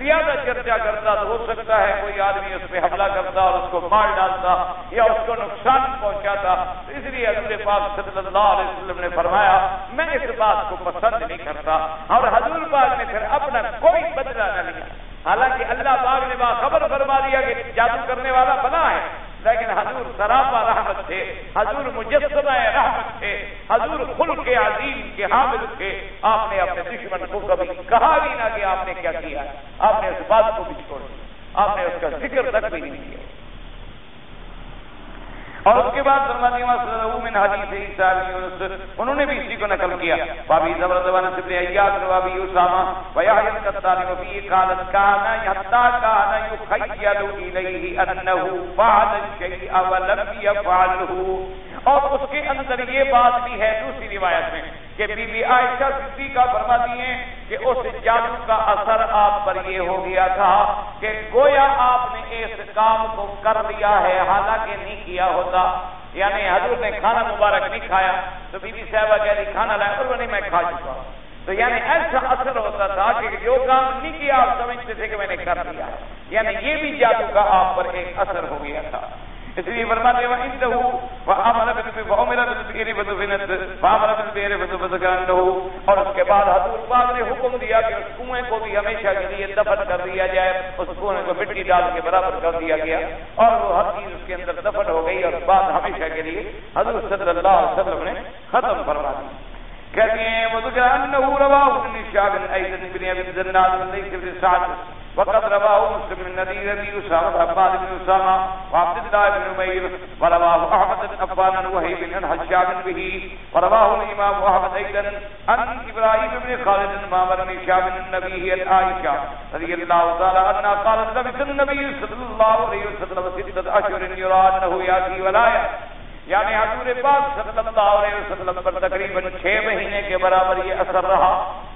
S1: زیادہ چرچا کرتا تو ہو سکتا ہے کوئی آدمی اس پہ حملہ کرتا اور اس کو مار ڈالتا یا اس کو نقصان پہنچاتا۔ تو اس لیے حضور پاک صلی اللہ علیہ وسلم نے فرمایا، میں اس بات کو پسند نہیں کرتا اور حضور پاک نے پھر اپنا کوئی بدلہ نہ لیا۔ حالانکہ اللہ پاک نے خبر فرما دیا کہ جادو کرنے والا بنا ہے، لیکن حضور سراپا رحمت تھے، حضور مجسمہ رحمت حضور خل کے عظیم کے حامل تھے۔ آپ نے اپنے دشمن کو کبھی کہا بھی نہ کہ آپ نے کیا کیا آپ نے اس بات کو بھی چھوڑ دیا۔ آپ نے اس کا ذکر تک بھی نہیں کیا۔ اور اس کے بعد من حدیث عیسیٰ بن یونس انہوں نے بھی اسی کو نقل کیا۔ بابی زبر زبان سے سبن ایاد بابی اسامہ ویحی القتال وفی قالت کانا یحتا کانا یخیل الیہ انہو فعل الشیء ولم یفعلہو اور اس کے اندر یہ بات بھی ہے دوسری روایت میں۔ کہ بی بی عائشہ صدیقہ فرماتی ہیں کہ اس جادو کا اثر آپ پر یہ ہو گیا تھا کہ گویا آپ نے اس کام کو کر لیا ہے، حالانکہ نہیں کیا ہوتا۔ یعنی حضور نے کھانا مبارک نہیں کھایا۔ تو بی بی صاحبہ کہہ رہی، کھانا لایا اور وہ نہیں میں کھا چکا تو یعنی ایسا اثر ہوتا تھا کہ جو کام نہیں کیا، آپ سمجھتے تھے کہ میں نے کر لیا۔ یعنی یہ بھی جادو کا آپ پر ایک اثر ہو گیا تھا۔ اس لیے فرماتے ہیں انه وعمل بالفعل بالفعل بدفنت وعمل بالفعل بدفنت اور اس کے بعد حضور پاک نے حکم دیا کہ اس کنویں کو بھی ہمیشہ کے لیے دفن کر دیا جائے اس کنویں کو مٹی ڈال کے برابر کر دیا گیا اور وہ ہر چیز اس کے اندر دفن ہو گئی اور بعد ہمیشہ کے لیے حضور صلی اللہ علیہ وسلم نے ختم فرما دی کہتے ہیں وذکر انه رواه ابن شعب ايضا بن ابي الزناد بن بن سعد وقد رواه مسلم من نذير ابي اسامه عباد بن اسامه وعبد الله بن عمير ورواه احمد بن عفان وهيب بن حشام به ورواه الامام احمد ايضا عن ابراهيم بن خالد مامر بن شام النبي هي عائشه رضي الله تعالى عنها قالت لبث النبي صلى الله عليه وسلم سته اشهر يرى انه ياتي ولايه یعنی حضور پاک صلی اللہ علیہ وسلم پر تقریباً چھ مہینے کے برابر یہ اثر رہا۔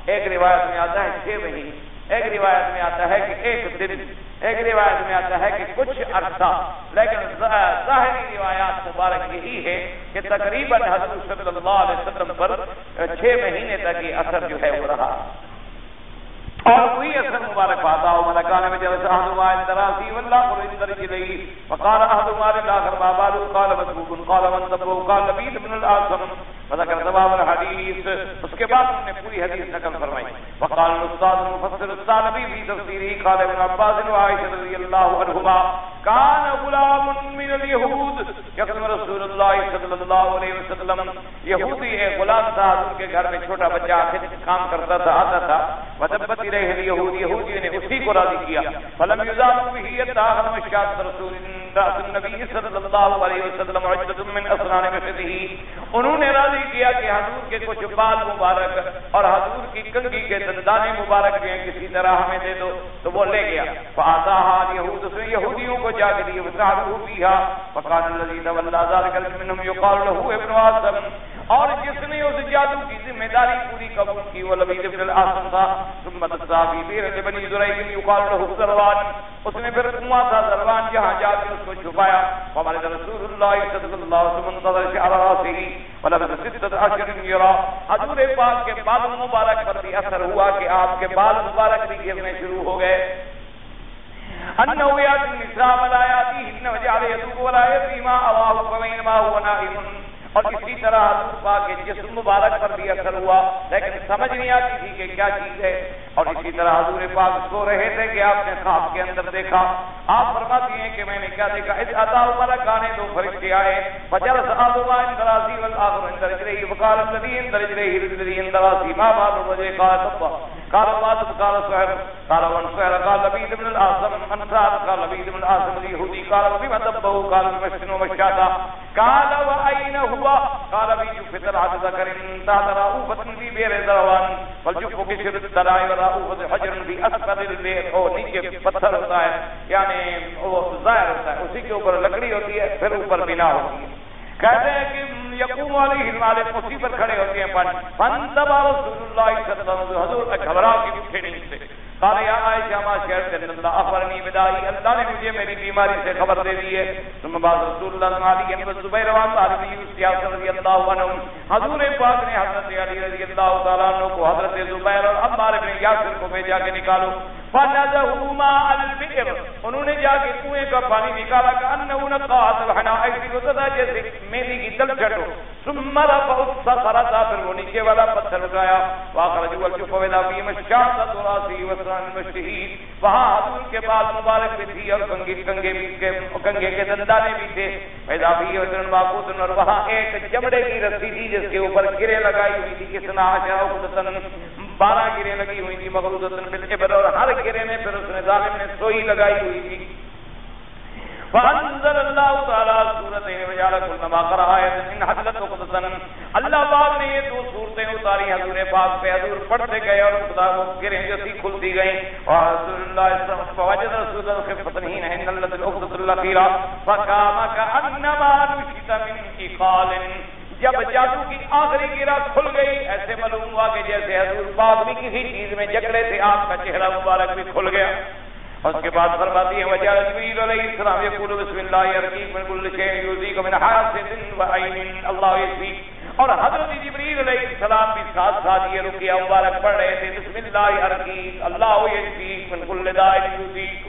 S1: ایک روایت میں آتا ہے، چھ مہینے۔ ایک روایت میں آتا ہے کہ ایک دن، ایک روایت میں آتا ہے کہ کچھ عرصہ، لیکن ظاہری روایات مبارک یہی ہے کہ تقریباً حضرت صلی اللہ علیہ وسلم پر چھ مہینے تک یہ اثر جو ہے وہ رہا۔ اور وہی اثر مبارک پاتا ہو ملکانے میں جلس احد ما اندراسی واللہ قرین درج لئی وقال احد ما للآخر ما بالو قال مذبوب قال من ذبو قال لبید بن الآثم فذكر دواب الحديث، اس کے بعد انہوں نے پوری حدیث نقل فرمائی۔ وقال الاستاذ المفسر الثانوي في تفسيره قال ابن عباس وعائشة رضي الله عنهما كان غلام من اليهود يقدم رسول الله صلى الله عليه وسلم، یہودی ایک غلام تھا ان کے گھر میں چھوٹا بچہ آخر کام کرتا تھا، آتا تھا۔ وتبت الیہ الیہود یہودی نے اسی کو راضی کیا۔ فلم یزالوا به يتاهم مشاط رسول رات النبی صلی اللہ علیہ وسلم عدد من اسران مثله انہوں نے راضی کیا کہ حضور کے کچھ بال مبارک اور حضور کی کنگھی کے دندانے مبارک بھی ہیں، کسی طرح ہمیں دے دو۔ تو وہ لے گیا۔ فآتاها یہود اس نے یہودیوں کو جا کے دیے وسعدوا فيها۔ فقال الذي تولى ذلك منهم يقال له ابن آدم۔ اور جس نے اس جادو کی ذمہ داری پوری قبول کی، وہ لبید ابن الاسم تھا، ثم تصابی بیر لبنی ذرائیل یقال له ذروان اس نے پھر کنواں تھا ذروان جہاں جا کے اس کو چھپایا۔ ہمارے رسول اللہ صلی اللہ علیہ وسلم منتظر شعر راسی ولبد ستت اشر یرا حضور پاک کے بال مبارک پر بھی اثر ہوا کہ آپ کے بال مبارک بھی گرنے شروع ہو گئے۔ انه ياتي الاسلام لا ياتيه وجعل يذوق ولا يتيما اواه فبينما هو نائم۔ اور اسی طرح حضور پاک کے جسم مبارک پر بھی اثر ہوا، لیکن سمجھ نہیں آتی تھی کہ کیا چیز ہے۔ اور اسی طرح حضور پاک سو رہے تھے کہ آپ نے خواب کے اندر دیکھا۔ آپ فرماتی ہیں کہ میں نے کیا دیکھا؟ اس عطا مبارک آنے دو فرشتے آئے۔ فجر صحاب اللہ ان دراسی والآخر ان درج رہی وقال الذي ان درج رہی الذي ان دراسی ما بعد وجه قال صبا قال الله قال سهر قال وان سهر قال لبيد بن الأعظم انصار قال لبيد الأعظم اليهودي، قال وبما دبه قال المشن ومشاتا قال وأين هو؟ قال بيد فتر عد ذكر تحت رؤوفة في بير دروان فالجف كشر الترائي ورؤوفة حجر في أسفل البير. او نیچے پتھر ہوتا ہے یعنی وہ ظاہر ہوتا ہے، اسی کے اوپر لکڑی ہوتی ہے، پھر اوپر بنا ہوتی ہے۔ کہتے ہیں کہ یقوم علیہ المالک اسی پر کھڑے ہوتے ہیں۔ پانی فانتبا رسول اللہ صلی اللہ علیہ وسلم، حضور تک گھبرا کے اٹھے نہیں سے قال یا عائشہ ما شہر سے اللہ اخبرنی بدائی، اللہ نے مجھے میری بیماری سے خبر دے دی ہے۔ ثم بعد رسول اللہ علی بن زبیر وان طالب یوسف رضی اللہ عنہ، حضور پاک نے حضرت علی رضی اللہ تعالی عنہ کو حضرت زبیر اور عمار بن یاسر کو بھیجا کے نکالو۔ البئر انہوں نے جا کے کنویں کا پانی نکالا کہ انه نقات الحنا ایسی ہوتا جیسے میری کی دل چٹو ثم رفع الصخرة پھر وہ نیچے والا پتھر اٹھایا واخرج الجف ولا في مشاطة راسه وسران المشتهين وہاں حضور کے بال مبارک بھی تھی اور کنگے کنگے بھی کے کنگے کے دندانے بھی تھے۔ پیدا بھی وزن باقوت اور وہاں ایک چمڑے کی رسی تھی جس کے اوپر گرے لگائی ہوئی تھی کسنا عشاء بارہ گرے لگی ہوئی تھی مغرودتن اور ہر گرے میں پھر اس نے ظالم نے سوئی لگائی ہوئی تھی۔ فانزل اللہ تعالی سورت وجعل كل ما قرأ آیت ان حضرت قدسن اللہ پاک نے یہ دو صورتیں اتاری، حضور پاک پہ حضور پڑھتے گئے اور خدا کو گریں جیسی کھلتی گئیں۔ اور رسول اللہ صلی اللہ علیہ رسول اللہ کے فتنین ہیں ان اللہ العقدۃ الاخیرہ فقام كانما نشط من اقال جب جادو کی آخری گرا کھل گئی، ایسے معلوم ہوا کہ جیسے حضور پاک بھی کسی چیز میں جکڑے تھے، آپ کا چہرہ مبارک بھی کھل گیا۔ اس کے بعد فرماتی ہے، وجہ جبریل علیہ السلام یقول، بسم اللہ یرقیق من کل شیء یوزیک من حاسد و عین اللہ یشفیک اور حضرت جبریل علیہ السلام بھی ساتھ ساتھ یہ رکیہ مبارک پڑھ رہے تھے، بسم اللہ یرقیق اللہ یشفیک من کل داء یوزیک.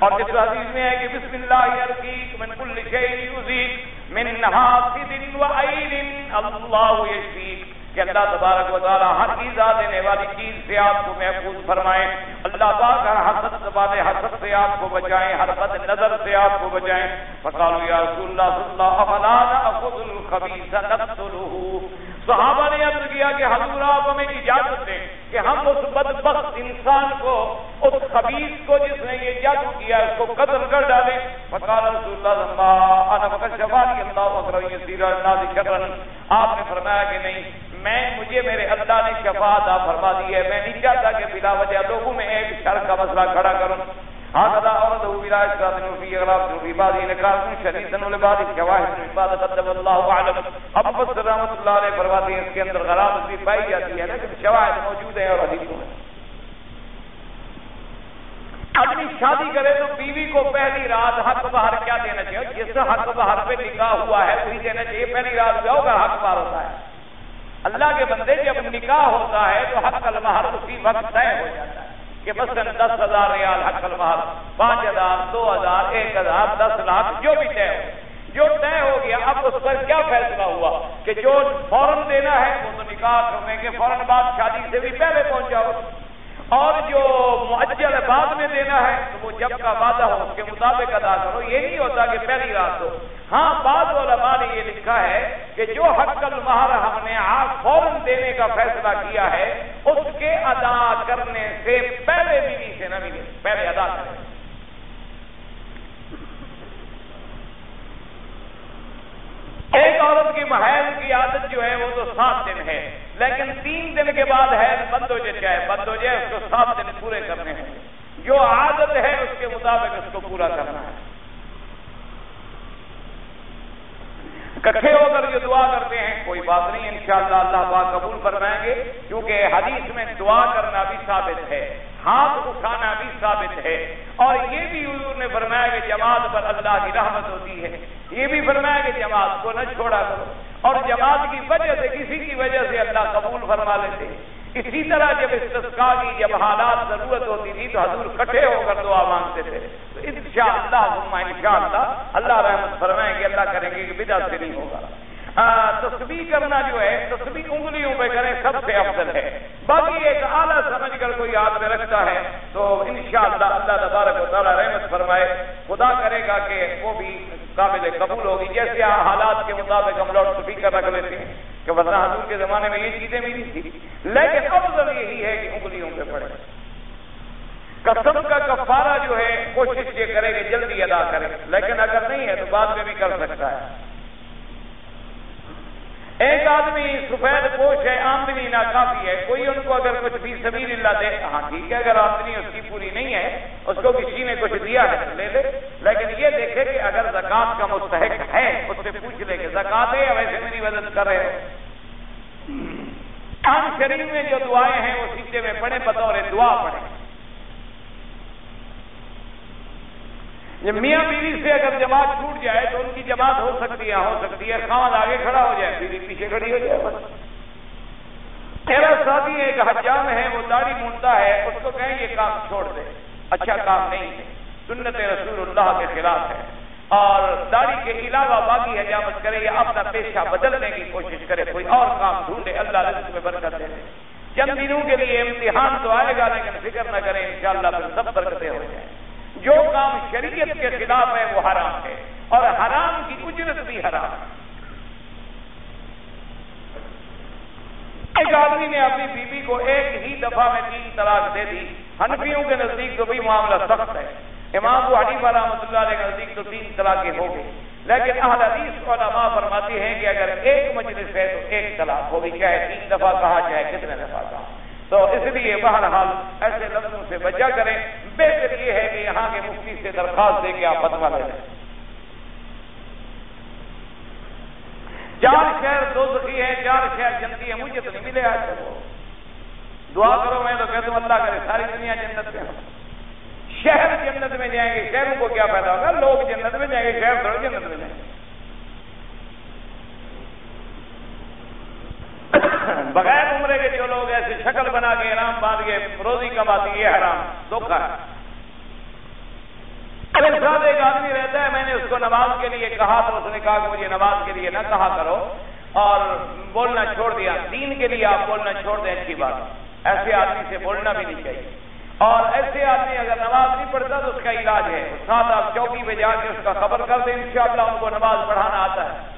S1: اور جس حدیث میں ہے کہ بسم اللہ یرقیق من کل شیء یوزیک من حاسد و عین اللہ یشفیک کہ اللہ تبارک و تعالی ہر ایزا دینے والی چیز سے آپ کو محفوظ فرمائیں اللہ پاک ہر حسد زبان حسد سے آپ کو بچائیں، ہر بد نظر سے آپ کو بچائیں. فقالوا یا رسول اللہ صلی اللہ افلا ناخذ الخبيث نقتله صحابہ نے عرض کیا کہ حضور آپ ہمیں اجازت دیں۔ کہ ہم اس بدبخت انسان کو، اس خبیص کو جس نے یہ جادو کیا، اس کو قتل کر ڈالیں۔ فقال رسول اللہ صلی اللہ علیہ وسلم، انا فقط شفاعی اللہ اکرم یسیر الناس شرن آپ نے فرمایا کہ نہیں، میں، مجھے میرے اللہ نے شفا عطا فرما دی ہے۔ میں نہیں چاہتا کہ بلا وجہ لوگوں میں ایک شر کا مسئلہ کھڑا کروں۔ هذا أورده بلا إشراف في إغراف في بعض نقاط شديدا ولبعض الشواهد من بعض قدم الله أعلم. اب بس رحمت اللہ علیہ فرماتے ہیں اس کے اندر غرابت بھی پائی جاتی ہے، لیکن شواہد موجود ہیں اور حدیثوں میں آدمی شادی کرے تو بیوی کو پہلی رات حق باہر کیا دینا چاہیے؟ جس حق باہر پہ نکاح ہوا ہے، وہی دینا چاہیے، پہلی رات جاؤ گا، حق باہر ہوتا ہے۔ اللہ کے بندے جب نکاح ہوتا ہے تو حق المہر اسی وقت طے ہو جاتا ہے۔ کہ مثلا دس ہزار ریال حق المہر پانچ ہزار، دو ہزار، ایک ہزار، دس لاکھ، جو بھی طے ہو۔ جو طے ہو گیا، اب اس پر کیا فیصلہ ہوا؟ کہ جو فوراً دینا ہے، وہ تو نکاح کرنے کے فوراً بعد شادی سے بھی پہلے پہنچ جاؤ۔ اور جو معجل بعد میں دینا ہے، تو وہ جب کا وعدہ ہو، اس کے مطابق ادا کرو۔ یہ نہیں ہوتا کہ پہلی رات ہو ہاں بعض علماء نے یہ لکھا ہے کہ جو حق المہر ہم نے آج فوراً دینے کا فیصلہ کیا ہے، اس کے ادا کرنے سے پہلے بیوی سے نہ ملے پہلے ادا کریں ایک عورت کی محیل کی عادت جو ہے، وہ تو سات دن ہے۔ لیکن تین دن کے بعد حیض بند ہو جائے چاہے بند ہو جائے اس کو سات دن پورے کرنے ہیں۔ جو عادت ہے، اس کے مطابق اس کو پورا کرنا ہے۔ کٹھے ہو کر جو دعا کرتے ہیں، کوئی بات نہیں، انشاءاللہ اللہ پاک قبول فرمائیں گے۔ کیونکہ حدیث میں دعا کرنا بھی ثابت ہے، ہاتھ اٹھانا بھی ثابت ہے۔ اور یہ بھی حضور نے فرمایا کہ جماعت پر اللہ کی رحمت ہوتی ہے۔ یہ بھی فرمایا کہ جماعت کو نہ چھوڑا کرو۔ اور جماعت کی وجہ سے، کسی کی وجہ سے اللہ قبول فرما لیتے اسی طرح جب استسقا کی جب حالات ضرورت ہوتی تھی تو حضور کٹھے ہو کر دعا مانگتے تھے۔ تو انشاءاللہ انشاءاللہ، اللہ رحمت فرمائیں گے اللہ کریں گے کہ بدا سے نہیں ہوگا۔ تصویر کرنا جو ہے تصویر انگلیوں پہ کریں، سب سے افضل ہے۔ باقی ایک اعلیٰ سمجھ کر کوئی ہاتھ میں رکھتا ہے، تو انشاءاللہ اللہ تبارک و تعالیٰ رحمت فرمائے۔ خدا کرے گا کہ وہ بھی قابل قبول ہوگی، جیسے حالات کے مطابق ہم لاؤڈ اسپیکر رکھ لیتے ہیں کہ ورنہ حضور کے زمانے میں یہ چیزیں بھی نہیں تھی لیکن افضل یہی ہے کہ انگلیوں پہ پڑے قسم کا کفارہ جو ہے، کوشش یہ کرے کہ جلدی ادا کرے لیکن اگر نہیں ہے تو بعد میں بھی کر سکتا ہے۔ ایک آدمی سفید پوش ہے، آمدنی ناکافی ہے، کوئی ان کو اگر کچھ بھی سبیر اللہ دے ہاں ٹھیک ہے، اگر آمدنی اس کی پوری نہیں ہے، اس کو کسی نے کچھ دیا ہے لے لے۔ لیکن یہ دیکھے کہ اگر زکات کا مستحق ہے، اس سے پوچھ لے کہ زکات ہے ویسے میری مدد کر رہے ہو۔ عام شریف میں جو دعائیں ہیں، وہ سیٹے میں پڑے بطور دعا پڑے میاں بیوی سے اگر جماعت چھوٹ جائے تو ان کی جماعت ہو سکتی ہے، ہو سکتی ہے خامد آگے کھڑا ہو جائے، بیوی پیچھے کھڑی ہو جائے میرا ساتھی ایک حجام ہے، وہ داڑھی مونتا ہے، اس کو کہیں یہ کام چھوڑ دے۔ اچھا کام نہیں ہے، سنت رسول اللہ کے خلاف ہے۔ اور داڑھی کے علاوہ باقی حجامت کرے یا اپنا پیشہ بدلنے کی کوشش کرے، کوئی اور کام ڈھونڈے، اللہ رزق میں برکت دے۔ چند دنوں کے لیے امتحان تو آئے گا، لیکن فکر نہ کریں، انشاءاللہ پھر سب برکتیں ہو جائیں۔ جو کام شریعت کے خلاف ہے وہ حرام ہے اور حرام کی اجرت بھی حرام ہے۔ ایک آدمی نے اپنی بیوی کو ایک ہی دفعہ میں تین طلاق دے دی۔ ہنفیوں کے نزدیک تو بھی معاملہ سخت ہے۔ امام کو حنیف رحمۃ اللہ علیہ کے نزدیک تو تین طلاقیں ہو گئی لیکن اہل حدیث علماء فرماتے ہیں کہ اگر ایک مجلس ہے تو ایک طلاق ہوگی، چاہے تین دفعہ کہا، چاہے کتنے دفعہ کہا۔ تو اس لیے بہرحال ایسے لفظوں سے بچا کریں۔ بہتر یہ ہے کہ یہاں کے مفتی سے درخواست دے کے آپ بدوا لیں چار شہر دو سخی ہیں چار شہر جنتی ہیں، مجھے تو نہیں ملے آج دعا کرو میں تو کہتا ہوں اللہ کرے، ساری دنیا جنت میں شہر جنت میں جائیں گے، شہروں کو کیا پیدا ہوگا؟ لوگ جنت میں جائیں گے، شہر تھوڑے جنت میں جائیں گے۔ بغیر عمرے کے جو لوگ ایسے شکل بنا کے حرام باندھ کے روزی کماتی ہے، حرام دھوکھا ہے۔ ساتھ ایک آدمی رہتا ہے، میں نے اس کو نماز کے لیے کہا تو اس نے کہا کہ مجھے نماز کے لیے نہ کہا کرو۔ اور بولنا چھوڑ دیا، دین کے لیے آپ بولنا چھوڑ دیں، اچھی بات۔ ایسے آدمی سے بولنا بھی نہیں چاہیے۔ اور ایسے آدمی اگر نماز نہیں پڑھتا تو اس کا علاج ہے۔ ساتھ آپ چوکی پہ جا کے اس کا خبر کر دیں، انشاءاللہ ان کو نماز پڑھانا آتا ہے۔